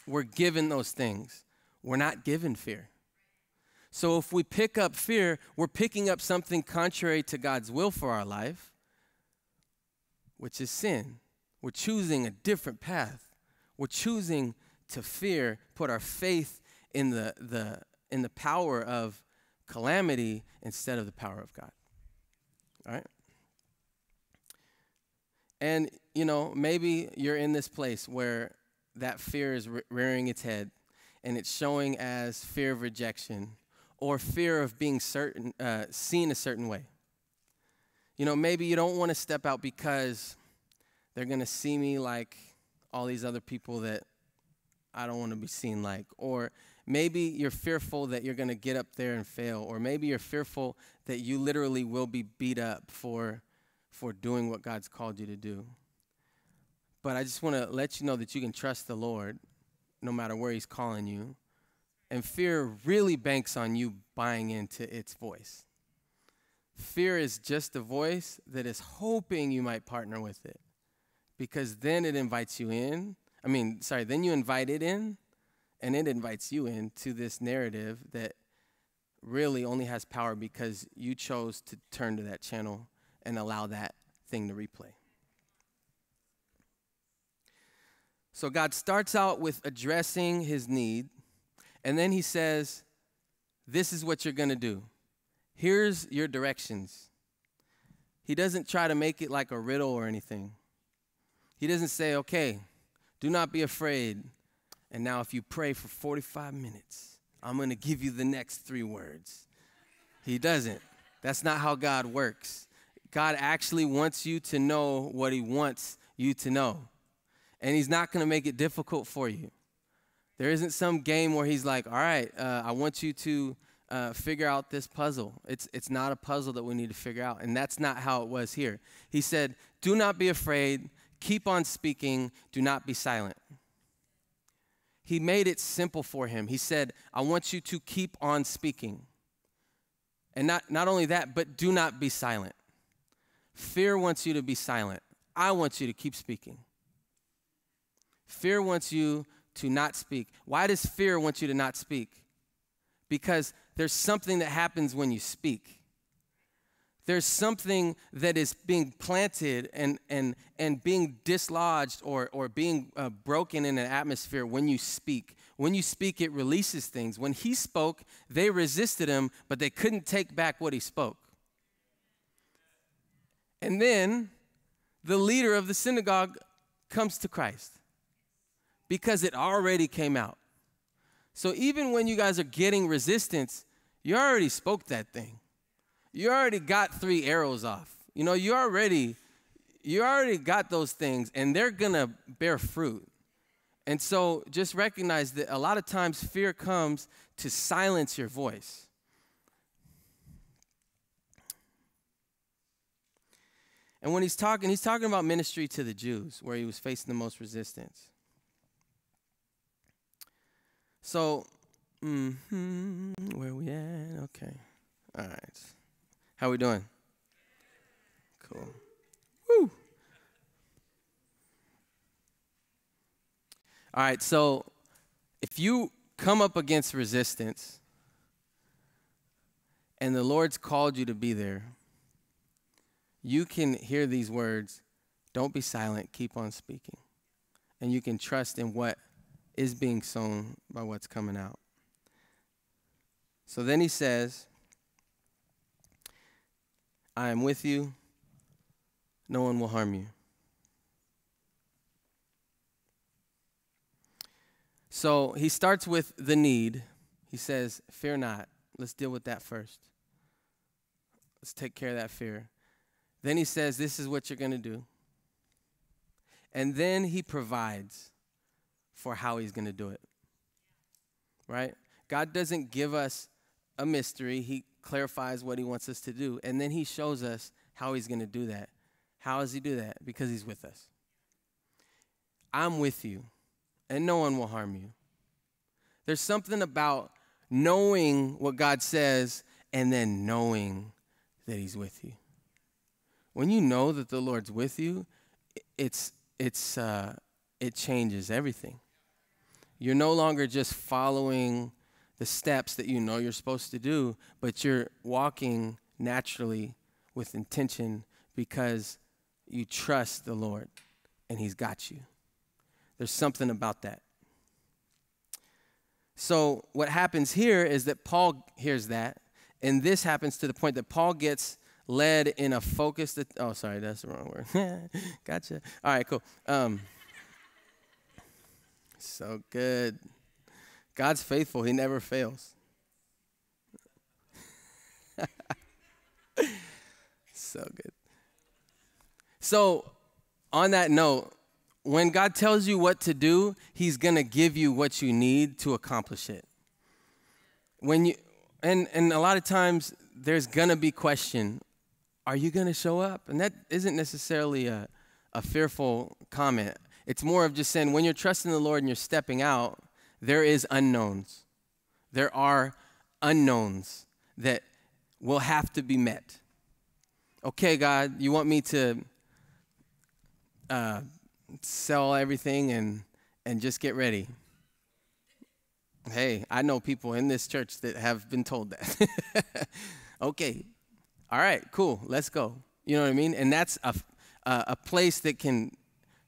We're given those things. We're not given fear. So if we pick up fear, we're picking up something contrary to God's will for our life, which is sin. We're choosing a different path. We're choosing to fear, put our faith in the, the, in the power of calamity instead of the power of God. All right? And, you know, maybe you're in this place where that fear is re- rearing its head and it's showing as fear of rejection or fear of being certain, uh, seen a certain way. You know, maybe you don't want to step out because they're going to see me like all these other people that I don't want to be seen like. Or maybe you're fearful that you're going to get up there and fail. Or maybe you're fearful that you literally will be beat up for for doing what God's called you to do. But I just want to let you know that you can trust the Lord no matter where He's calling you. And fear really banks on you buying into its voice. Fear is just a voice that is hoping you might partner with it because then it invites you in. I mean, sorry, then you invite it in and it invites you in to this narrative that really only has power because you chose to turn to that channel and allow that thing to replay. So God starts out with addressing his need, and then he says, This is what you're going to do. Here's your directions. He doesn't try to make it like a riddle or anything. He doesn't say, Okay, do not be afraid. And now, if you pray for 45 minutes, I'm going to give you the next three words. He doesn't. That's not how God works. God actually wants you to know what He wants you to know. And He's not going to make it difficult for you. There isn't some game where He's like, all right, uh, I want you to uh, figure out this puzzle. It's, it's not a puzzle that we need to figure out. And that's not how it was here. He said, do not be afraid, keep on speaking, do not be silent. He made it simple for him. He said, I want you to keep on speaking. And not, not only that, but do not be silent. Fear wants you to be silent. I want you to keep speaking. Fear wants you to not speak. Why does fear want you to not speak? Because there's something that happens when you speak. There's something that is being planted and, and, and being dislodged or, or being uh, broken in an atmosphere when you speak. When you speak, it releases things. When he spoke, they resisted him, but they couldn't take back what he spoke. And then the leader of the synagogue comes to Christ because it already came out. So even when you guys are getting resistance, you already spoke that thing. You already got three arrows off. You know, you already you already got those things and they're going to bear fruit. And so just recognize that a lot of times fear comes to silence your voice. And when he's talking, he's talking about ministry to the Jews, where he was facing the most resistance. So, mm-hmm, where we at? Okay. All right. How we doing? Cool. Woo. All right, so if you come up against resistance and the Lord's called you to be there, you can hear these words don't be silent, keep on speaking. And you can trust in what is being sown by what's coming out. So then he says, I am with you, no one will harm you. So he starts with the need. He says, Fear not. Let's deal with that first. Let's take care of that fear. Then he says, This is what you're going to do. And then he provides for how he's going to do it. Right? God doesn't give us a mystery, he clarifies what he wants us to do. And then he shows us how he's going to do that. How does he do that? Because he's with us. I'm with you, and no one will harm you. There's something about knowing what God says and then knowing that He's with you. When you know that the Lord's with you, it's it's uh, it changes everything. You're no longer just following the steps that you know you're supposed to do, but you're walking naturally with intention because you trust the Lord and He's got you. There's something about that. So, what happens here is that Paul hears that, and this happens to the point that Paul gets led in a focused. Oh, sorry, that's the wrong word. [LAUGHS] gotcha. All right, cool. Um, so good. God's faithful, He never fails. [LAUGHS] so good. So, on that note, when God tells you what to do, He's gonna give you what you need to accomplish it. When you and and a lot of times there's gonna be question, are you gonna show up? And that isn't necessarily a, a fearful comment. It's more of just saying when you're trusting the Lord and you're stepping out, there is unknowns. There are unknowns that will have to be met. Okay, God, you want me to uh, sell everything and, and just get ready. Hey, I know people in this church that have been told that. [LAUGHS] okay, all right, cool, let's go. You know what I mean? And that's a, a, a place that can,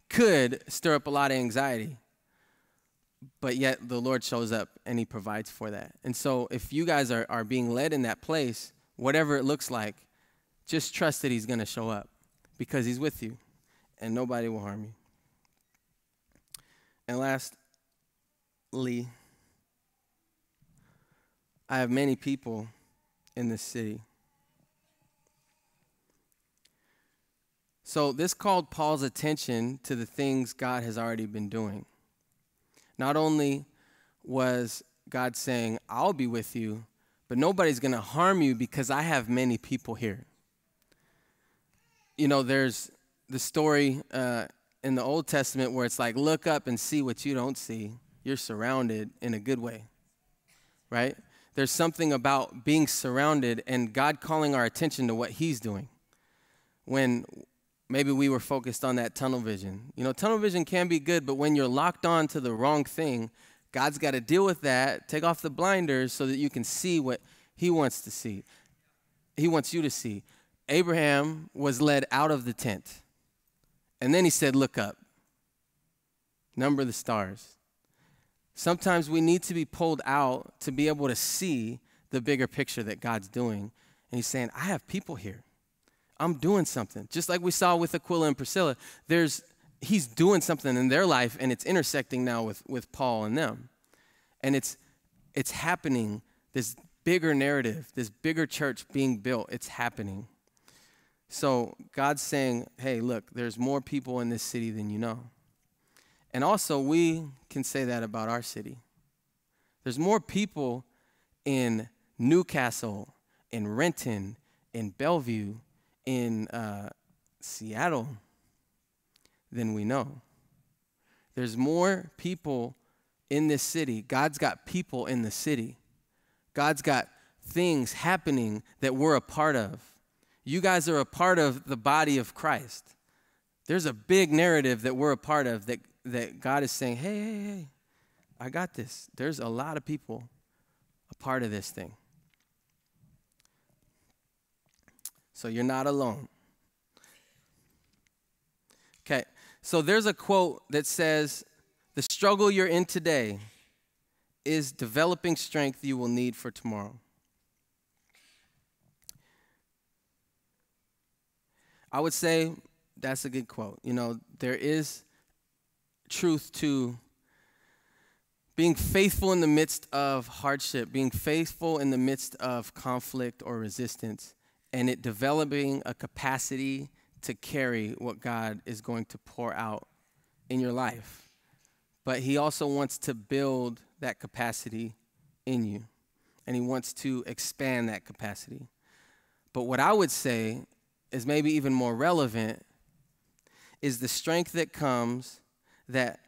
could stir up a lot of anxiety. But yet the Lord shows up and He provides for that. And so if you guys are, are being led in that place, whatever it looks like, just trust that He's going to show up because He's with you and nobody will harm you. And lastly, I have many people in this city. So, this called Paul's attention to the things God has already been doing. Not only was God saying, I'll be with you, but nobody's going to harm you because I have many people here. You know, there's the story uh, in the Old Testament where it's like, look up and see what you don't see. You're surrounded in a good way, right? There's something about being surrounded and God calling our attention to what He's doing. When maybe we were focused on that tunnel vision. You know, tunnel vision can be good, but when you're locked on to the wrong thing, God's got to deal with that, take off the blinders so that you can see what He wants to see. He wants you to see. Abraham was led out of the tent and then he said, Look up, number the stars. Sometimes we need to be pulled out to be able to see the bigger picture that God's doing. And he's saying, I have people here. I'm doing something. Just like we saw with Aquila and Priscilla, there's he's doing something in their life and it's intersecting now with, with Paul and them. And it's it's happening, this bigger narrative, this bigger church being built, it's happening. So God's saying, hey, look, there's more people in this city than you know. And also, we can say that about our city. There's more people in Newcastle, in Renton, in Bellevue, in uh, Seattle than we know. There's more people in this city. God's got people in the city. God's got things happening that we're a part of. You guys are a part of the body of Christ. There's a big narrative that we're a part of that, that God is saying, hey, hey, hey, I got this. There's a lot of people a part of this thing. So you're not alone. Okay, so there's a quote that says, The struggle you're in today is developing strength you will need for tomorrow. I would say that's a good quote. You know, there is truth to being faithful in the midst of hardship, being faithful in the midst of conflict or resistance, and it developing a capacity to carry what God is going to pour out in your life, but He also wants to build that capacity in you, and He wants to expand that capacity. But what I would say is maybe even more relevant is the strength that comes that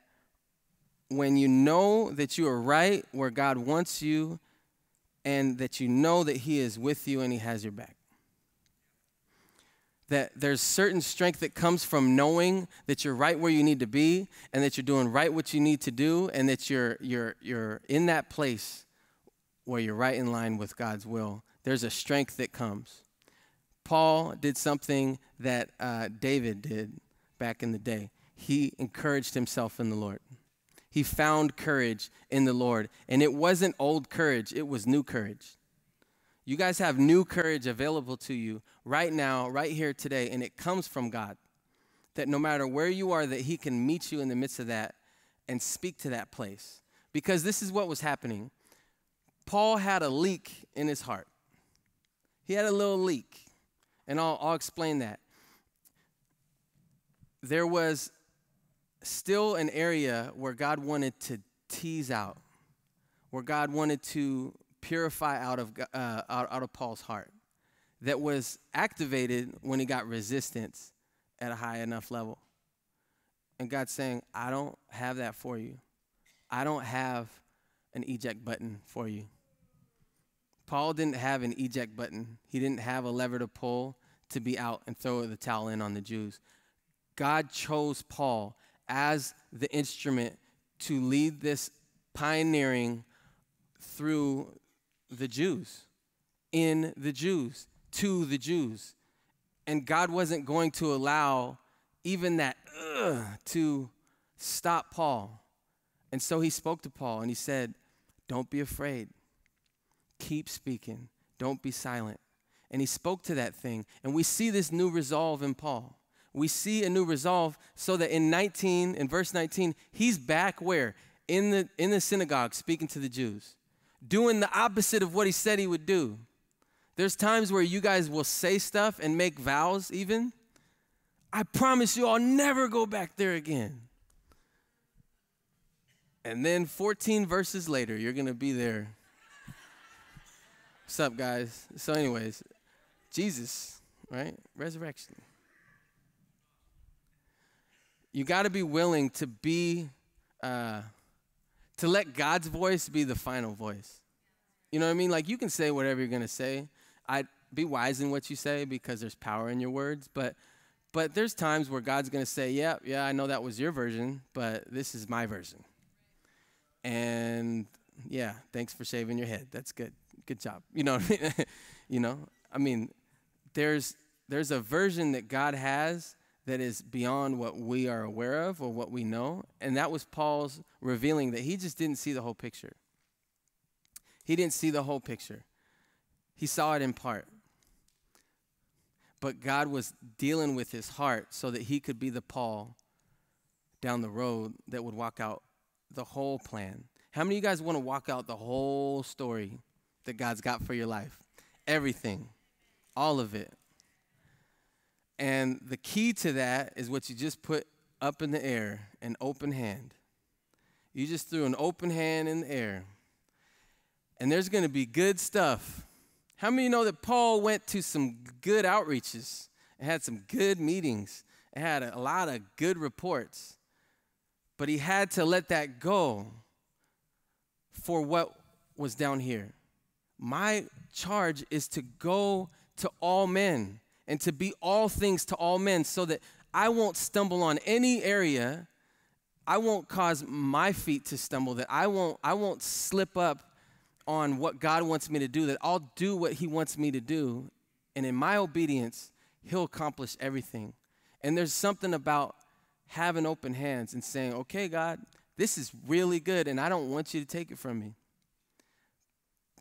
when you know that you are right where God wants you and that you know that He is with you and He has your back. That there's certain strength that comes from knowing that you're right where you need to be and that you're doing right what you need to do and that you're, you're, you're in that place where you're right in line with God's will. There's a strength that comes. Paul did something that uh, David did back in the day. He encouraged himself in the Lord. He found courage in the Lord. And it wasn't old courage, it was new courage. You guys have new courage available to you right now, right here today, and it comes from God. That no matter where you are, that He can meet you in the midst of that and speak to that place. Because this is what was happening. Paul had a leak in his heart. He had a little leak, and I'll, I'll explain that. There was still an area where God wanted to tease out, where God wanted to purify out of, uh, out, out of Paul's heart, that was activated when he got resistance at a high enough level. And God's saying, I don't have that for you. I don't have an eject button for you. Paul didn't have an eject button. He didn't have a lever to pull to be out and throw the towel in on the Jews. God chose Paul as the instrument to lead this pioneering through the Jews, in the Jews, to the Jews. And God wasn't going to allow even that to stop Paul. And so he spoke to Paul and he said, Don't be afraid. Keep speaking. Don't be silent. And he spoke to that thing. And we see this new resolve in Paul we see a new resolve so that in 19 in verse 19 he's back where in the in the synagogue speaking to the jews doing the opposite of what he said he would do. There's times where you guys will say stuff and make vows even. I promise you i'll never go back there again. And then 14 verses later you're gonna be there. What's up guys? So anyways jesus right? Resurrection. You got to be willing to be, uh, to let God's voice be the final voice. You know what I mean? Like you can say whatever you're gonna say. I be wise in what you say because there's power in your words. But but there's times where God's gonna say, yeah, yeah, I know that was your version, but this is my version. And yeah, thanks for shaving your head. That's good. Good job. You know [LAUGHS] you know, I mean, there's there's a version that God has that is beyond what we are aware of or what we know. And that was Paul's revealing that he just didn't see the whole picture. He didn't see the whole picture, he saw it in part. But God was dealing with his heart so that he could be the Paul down the road that would walk out the whole plan. How many of you guys want to walk out the whole story that God's got for your life? Everything, all of it. And the key to that is what you just put up in the air an open hand. You just threw an open hand in the air. And there's going to be good stuff. How many know that Paul went to some good outreaches and had some good meetings and had a, a lot of good reports? But he had to let that go for what was down here. My charge is to go to all men and to be all things to all men so that I won't stumble on any area. I won't cause my feet to stumble, that I won't, I won't slip up on what God wants me to do, that I'll do what He wants me to do. And in my obedience, He'll accomplish everything. And there's something about having open hands and saying, okay, God, this is really good, and I don't want you to take it from me.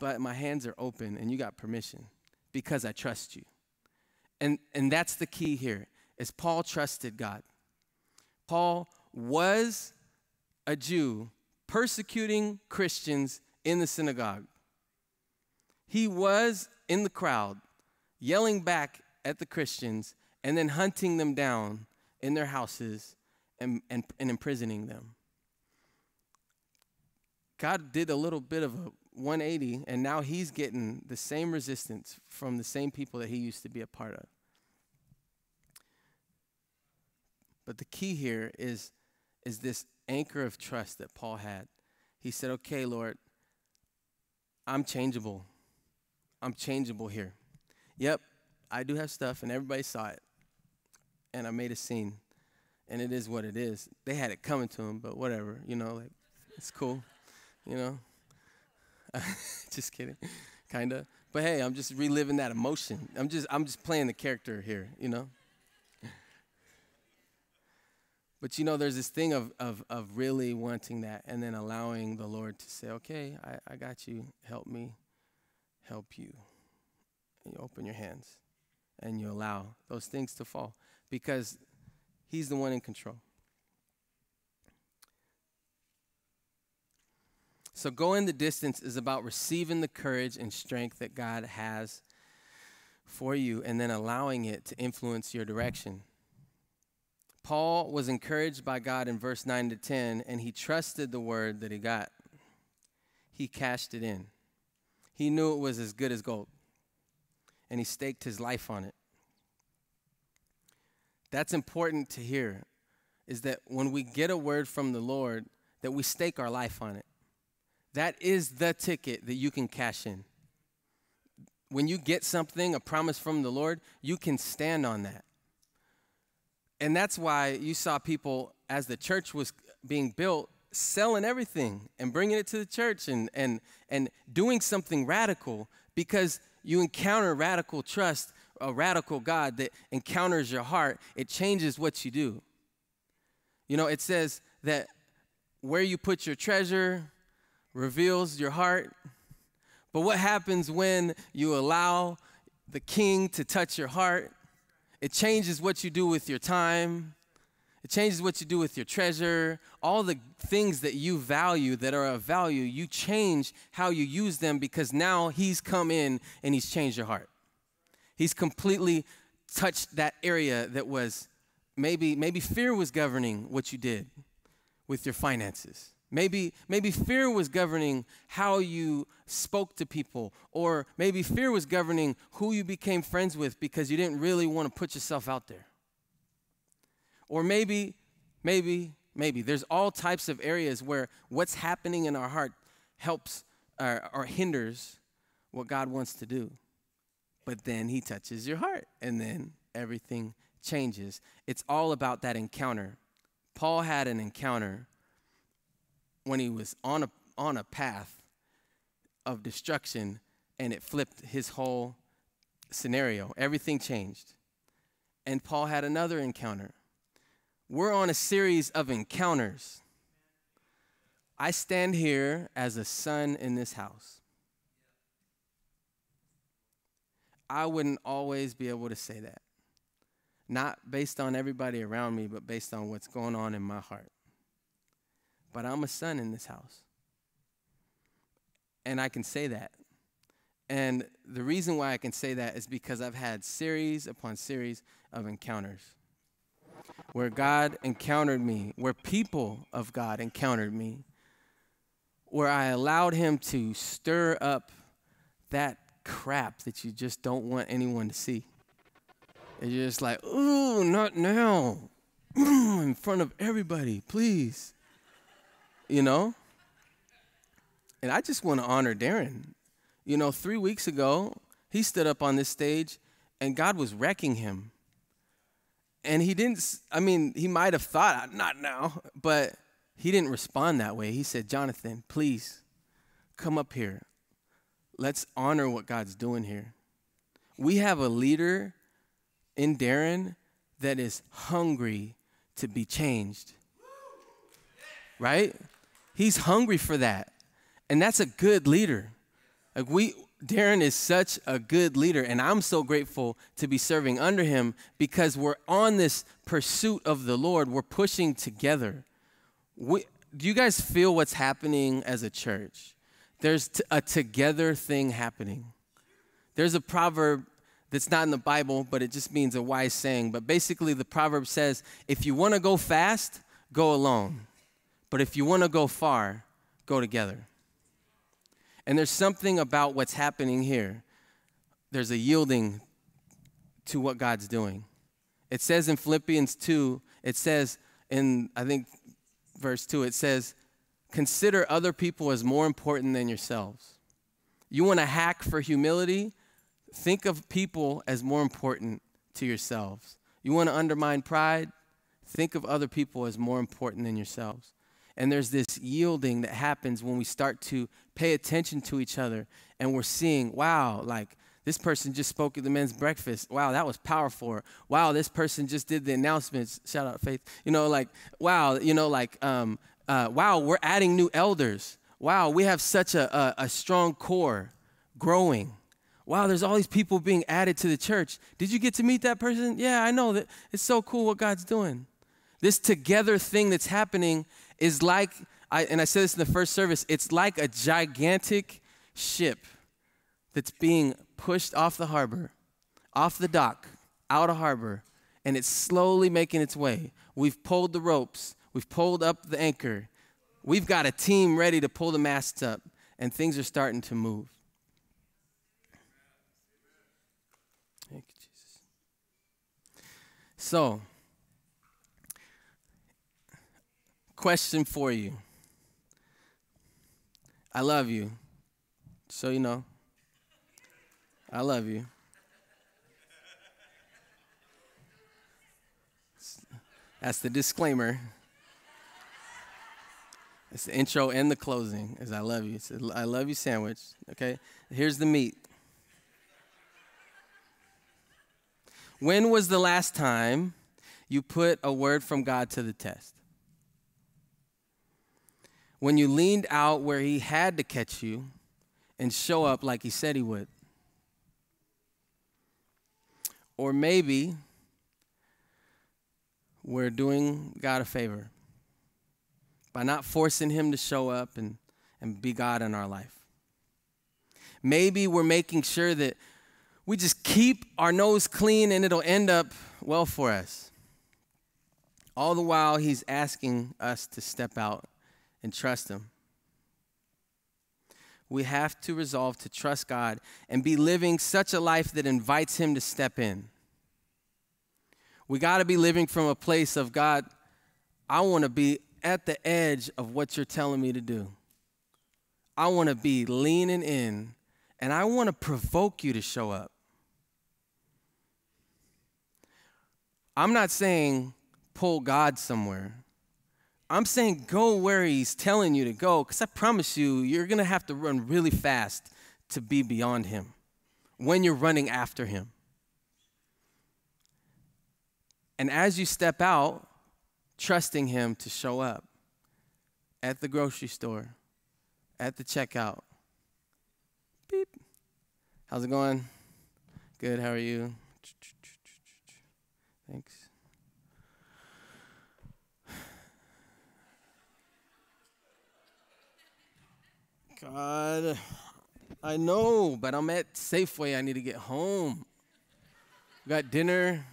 But my hands are open, and you got permission because I trust you. And, and that's the key here is Paul trusted God. Paul was a Jew persecuting Christians in the synagogue. He was in the crowd yelling back at the Christians and then hunting them down in their houses and, and, and imprisoning them. God did a little bit of a 180, and now he's getting the same resistance from the same people that he used to be a part of. But the key here is, is this anchor of trust that Paul had. He said, Okay, Lord, I'm changeable. I'm changeable here. Yep, I do have stuff, and everybody saw it. And I made a scene, and it is what it is. They had it coming to him, but whatever, you know, like, it's cool, you know. [LAUGHS] just kidding, kind of. But hey, I'm just reliving that emotion. I'm just, I'm just playing the character here, you know. But you know, there's this thing of, of, of really wanting that and then allowing the Lord to say, okay, I, I got you. Help me help you. And you open your hands and you allow those things to fall because He's the one in control. So, going the distance is about receiving the courage and strength that God has for you and then allowing it to influence your direction. Paul was encouraged by God in verse 9 to 10, and he trusted the word that he got. He cashed it in. He knew it was as good as gold, and he staked his life on it. That's important to hear, is that when we get a word from the Lord, that we stake our life on it. That is the ticket that you can cash in. When you get something, a promise from the Lord, you can stand on that. And that's why you saw people, as the church was being built, selling everything and bringing it to the church and, and, and doing something radical because you encounter radical trust, a radical God that encounters your heart. It changes what you do. You know, it says that where you put your treasure reveals your heart. But what happens when you allow the king to touch your heart? It changes what you do with your time. It changes what you do with your treasure. All the things that you value that are of value, you change how you use them because now He's come in and He's changed your heart. He's completely touched that area that was maybe, maybe fear was governing what you did with your finances. Maybe, maybe fear was governing how you spoke to people, or maybe fear was governing who you became friends with because you didn't really want to put yourself out there. Or maybe, maybe, maybe there's all types of areas where what's happening in our heart helps or, or hinders what God wants to do. But then He touches your heart, and then everything changes. It's all about that encounter. Paul had an encounter when he was on a, on a path of destruction and it flipped his whole scenario. Everything changed. And Paul had another encounter. We're on a series of encounters. I stand here as a son in this house. I wouldn't always be able to say that. Not based on everybody around me, but based on what's going on in my heart but I'm a son in this house. And I can say that. And the reason why I can say that is because I've had series upon series of encounters where God encountered me, where people of God encountered me, where I allowed Him to stir up that crap that you just don't want anyone to see. And you're just like, ooh, not now. [CLEARS THROAT] in front of everybody, please you know? And I just want to honor Darren. You know, three weeks ago, he stood up on this stage and God was wrecking him. And he didn't, I mean, he might have thought, not now, but he didn't respond that way. He said, Jonathan, please come up here. Let's honor what God's doing here. We have a leader in Darren that is hungry to be changed. Right? He's hungry for that. And that's a good leader. Like we Darren is such a good leader, and I'm so grateful to be serving under him because we're on this pursuit of the Lord. We're pushing together. We, do you guys feel what's happening as a church? There's a together thing happening. There's a proverb that's not in the Bible, but it just means a wise saying. But basically, the proverb says if you want to go fast, go alone. But if you want to go far, go together. And there's something about what's happening here. There's a yielding to what God's doing. It says in Philippians 2, it says in, I think, verse 2, it says, consider other people as more important than yourselves. You want to hack for humility? Think of people as more important to yourselves. You want to undermine pride? Think of other people as more important than yourselves. And there's this yielding that happens when we start to pay attention to each other and we're seeing, wow, like this person just spoke at the men's breakfast. Wow, that was powerful. Wow, this person just did the announcements. Shout out Faith. You know, like, wow, you know, like, um, uh, wow, we're adding new elders. Wow, we have such a, a, a strong core growing. Wow, there's all these people being added to the church. Did you get to meet that person? Yeah, I know that. It's so cool what God's doing. This together thing that's happening is like, I, and I said this in the first service, it's like a gigantic ship that's being pushed off the harbor, off the dock, out of harbor, and it's slowly making its way. We've pulled the ropes, we've pulled up the anchor, we've got a team ready to pull the masts up, and things are starting to move. Thank you, Jesus. So, question for you. I love you. So you know. I love you. That's the disclaimer. It's the intro and the closing is I love you. It's a I love you sandwich. Okay? Here's the meat. When was the last time you put a word from God to the test? When you leaned out where he had to catch you and show up like he said he would. Or maybe we're doing God a favor by not forcing him to show up and, and be God in our life. Maybe we're making sure that we just keep our nose clean and it'll end up well for us. All the while, he's asking us to step out and trust Him. We have to resolve to trust God and be living such a life that invites Him to step in. We got to be living from a place of God, I want to be at the edge of what you're telling me to do. I want to be leaning in and I want to provoke you to show up. I'm not saying pull God somewhere. I'm saying go where he's telling you to go because I promise you, you're going to have to run really fast to be beyond him when you're running after him. And as you step out, trusting him to show up at the grocery store, at the checkout. Beep. How's it going? Good. How are you? Thanks. God, I know, but I'm at Safeway. I need to get home. got dinner.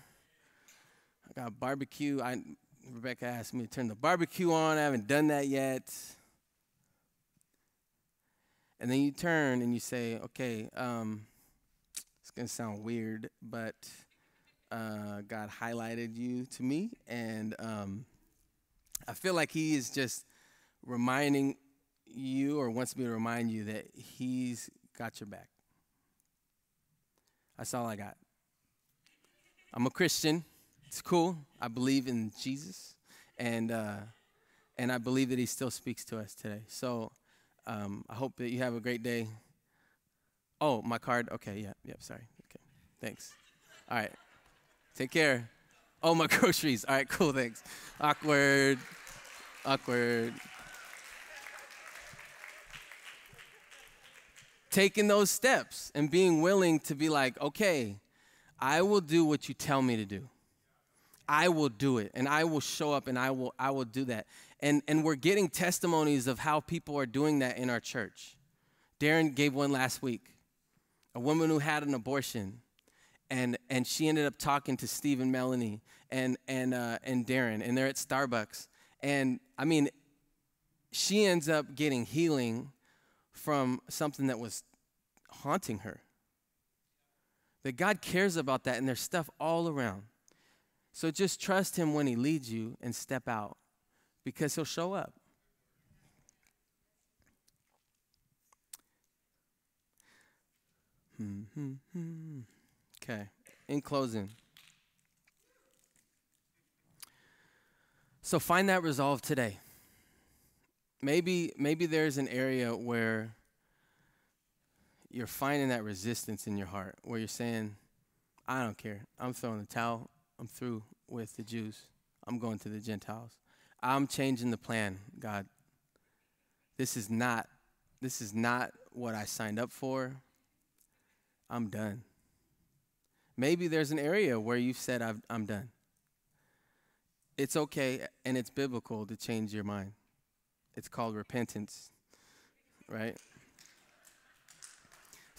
I got barbecue. I Rebecca asked me to turn the barbecue on. I haven't done that yet. And then you turn and you say, okay, um, it's going to sound weird, but uh, God highlighted you to me. And um, I feel like He is just reminding you or wants me to remind you that He's got your back. That's all I got. I'm a Christian. It's cool. I believe in Jesus, and uh, and I believe that He still speaks to us today. So um, I hope that you have a great day. Oh, my card. Okay, yeah, yeah. Sorry. Okay, thanks. All right. Take care. Oh, my [LAUGHS] groceries. All right, cool. Thanks. Awkward. Awkward. Taking those steps and being willing to be like, okay, I will do what you tell me to do. I will do it and I will show up and I will I will do that. And and we're getting testimonies of how people are doing that in our church. Darren gave one last week. A woman who had an abortion and and she ended up talking to Steve and Melanie and and uh, and Darren and they're at Starbucks And I mean, she ends up getting healing from something that was haunting her. That God cares about that, and there's stuff all around. So just trust Him when He leads you and step out because He'll show up. Okay, in closing. So find that resolve today. Maybe maybe there's an area where you're finding that resistance in your heart where you're saying, I don't care. I'm throwing the towel. I'm through with the Jews. I'm going to the Gentiles. I'm changing the plan, God. This is not this is not what I signed up for. I'm done. Maybe there's an area where you've said, i am done. It's okay and it's biblical to change your mind. It's called repentance, right?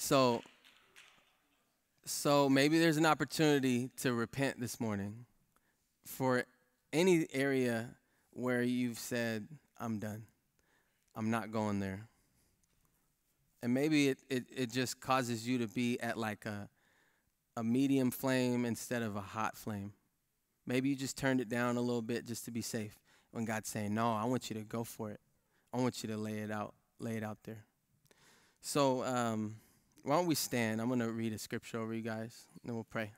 So, so maybe there's an opportunity to repent this morning for any area where you've said, I'm done. I'm not going there. And maybe it, it, it just causes you to be at like a, a medium flame instead of a hot flame. Maybe you just turned it down a little bit just to be safe when God's saying, No, I want you to go for it. I want you to lay it out, lay it out there. So um, why don't we stand? I'm going to read a scripture over you guys, and then we'll pray.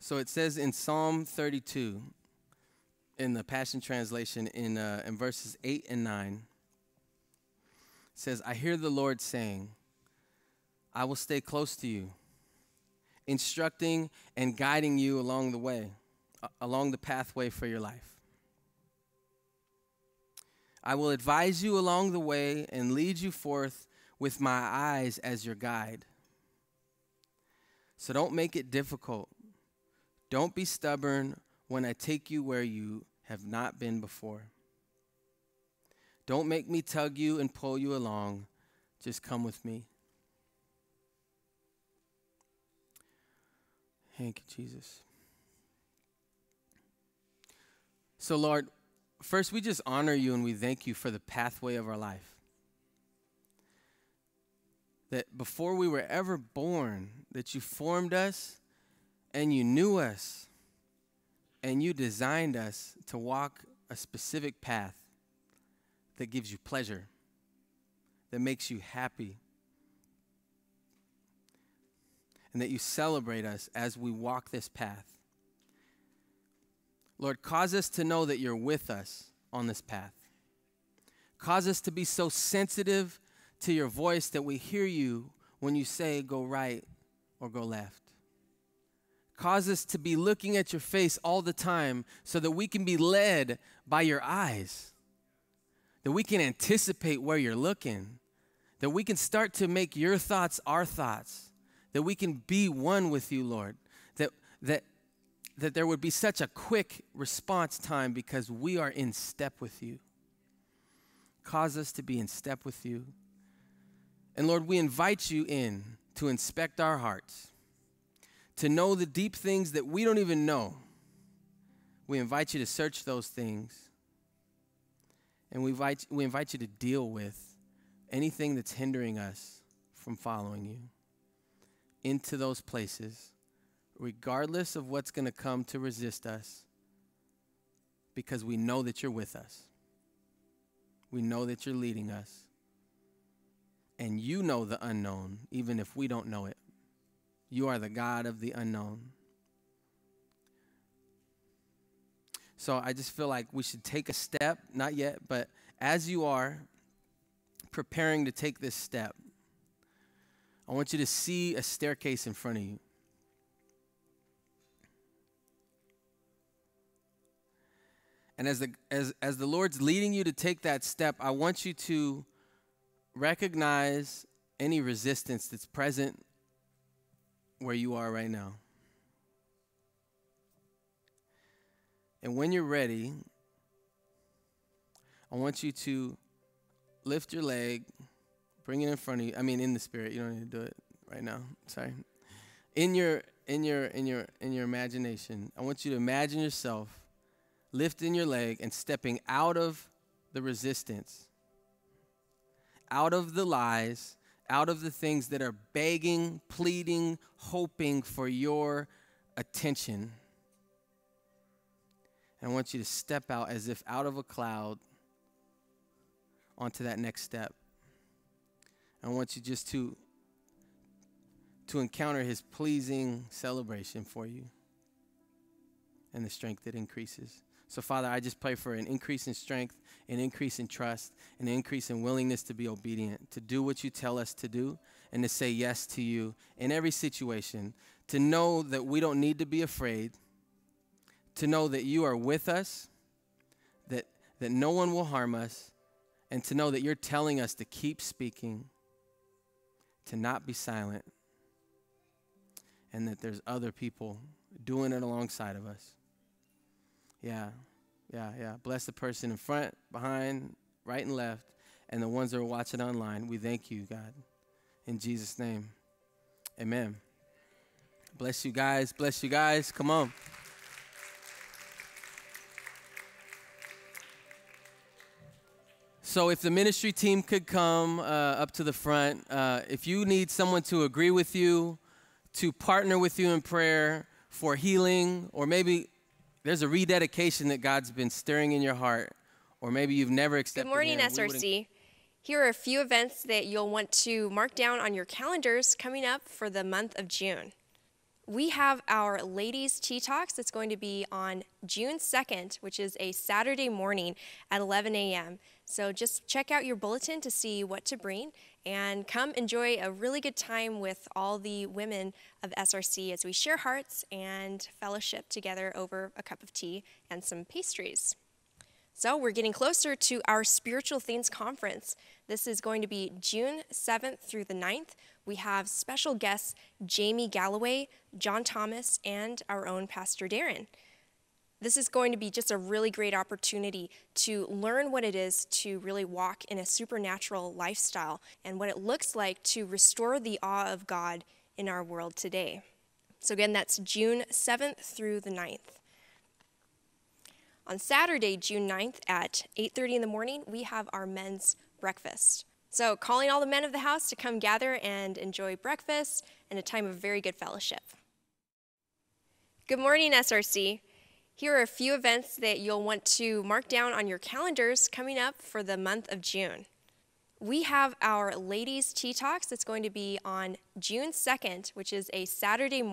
So it says in Psalm 32, in the Passion Translation, in, uh, in verses 8 and 9, says, I hear the Lord saying, I will stay close to you, instructing and guiding you along the way, along the pathway for your life. I will advise you along the way and lead you forth with my eyes as your guide. So don't make it difficult don't be stubborn when I take you where you have not been before. Don't make me tug you and pull you along. Just come with me. Thank you, Jesus. So, Lord, first we just honor you and we thank you for the pathway of our life. That before we were ever born, that you formed us and you knew us and you designed us to walk a specific path that gives you pleasure, that makes you happy, and that you celebrate us as we walk this path. Lord, cause us to know that you're with us on this path. Cause us to be so sensitive to your voice that we hear you when you say go right or go left. Cause us to be looking at your face all the time so that we can be led by your eyes, that we can anticipate where you're looking, that we can start to make your thoughts our thoughts, that we can be one with you, Lord, that, that, that there would be such a quick response time because we are in step with you. Cause us to be in step with you. And Lord, we invite you in to inspect our hearts to know the deep things that we don't even know. We invite you to search those things. And we invite, we invite you to deal with anything that's hindering us from following you into those places, regardless of what's going to come to resist us, because we know that you're with us. We know that you're leading us. And you know the unknown, even if we don't know it. You are the God of the unknown. So I just feel like we should take a step, not yet, but as you are preparing to take this step, I want you to see a staircase in front of you. And as the, as, as the Lord's leading you to take that step, I want you to recognize any resistance that's present where you are right now. And when you're ready, I want you to lift your leg, bring it in front of you. I mean, in the spirit. You don't need to do it right now. Sorry. In your in your in your in your imagination, I want you to imagine yourself lifting your leg and stepping out of the resistance, out of the lies, out of the things that are begging, pleading, hoping for your attention. And I want you to step out as if out of a cloud onto that next step. I want you just to to encounter his pleasing celebration for you and the strength that increases. So, Father, I just pray for an increase in strength, an increase in trust, an increase in willingness to be obedient, to do what you tell us to do, and to say yes to you in every situation, to know that we don't need to be afraid, to know that you are with us, that, that no one will harm us, and to know that you're telling us to keep speaking, to not be silent, and that there's other people doing it alongside of us. Yeah, yeah, yeah. Bless the person in front, behind, right, and left, and the ones that are watching online. We thank you, God. In Jesus' name, amen. Bless you guys. Bless you guys. Come on. So, if the ministry team could come uh, up to the front, uh, if you need someone to agree with you, to partner with you in prayer for healing, or maybe there's a rededication that God's been stirring in your heart, or maybe you've never accepted Good morning, Him, SRC. Here are a few events that you'll want to mark down on your calendars coming up for the month of June. We have our Ladies Tea Talks that's going to be on June 2nd, which is a Saturday morning at 11 a.m. So just check out your bulletin to see what to bring and come enjoy a really good time with all the women of SRC as we share hearts and fellowship together over a cup of tea and some pastries. So we're getting closer to our Spiritual Things Conference. This is going to be June 7th through the 9th. We have special guests Jamie Galloway, John Thomas, and our own Pastor Darren. This is going to be just a really great opportunity to learn what it is to really walk in a supernatural lifestyle and what it looks like to restore the awe of God in our world today. So again, that's June 7th through the 9th. On Saturday, June 9th at 8:30 in the morning, we have our men's breakfast. So, calling all the men of the house to come gather and enjoy breakfast and a time of very good fellowship. Good morning, SRC. Here are a few events that you'll want to mark down on your calendars coming up for the month of June. We have our Ladies Tea Talks that's going to be on June 2nd, which is a Saturday morning.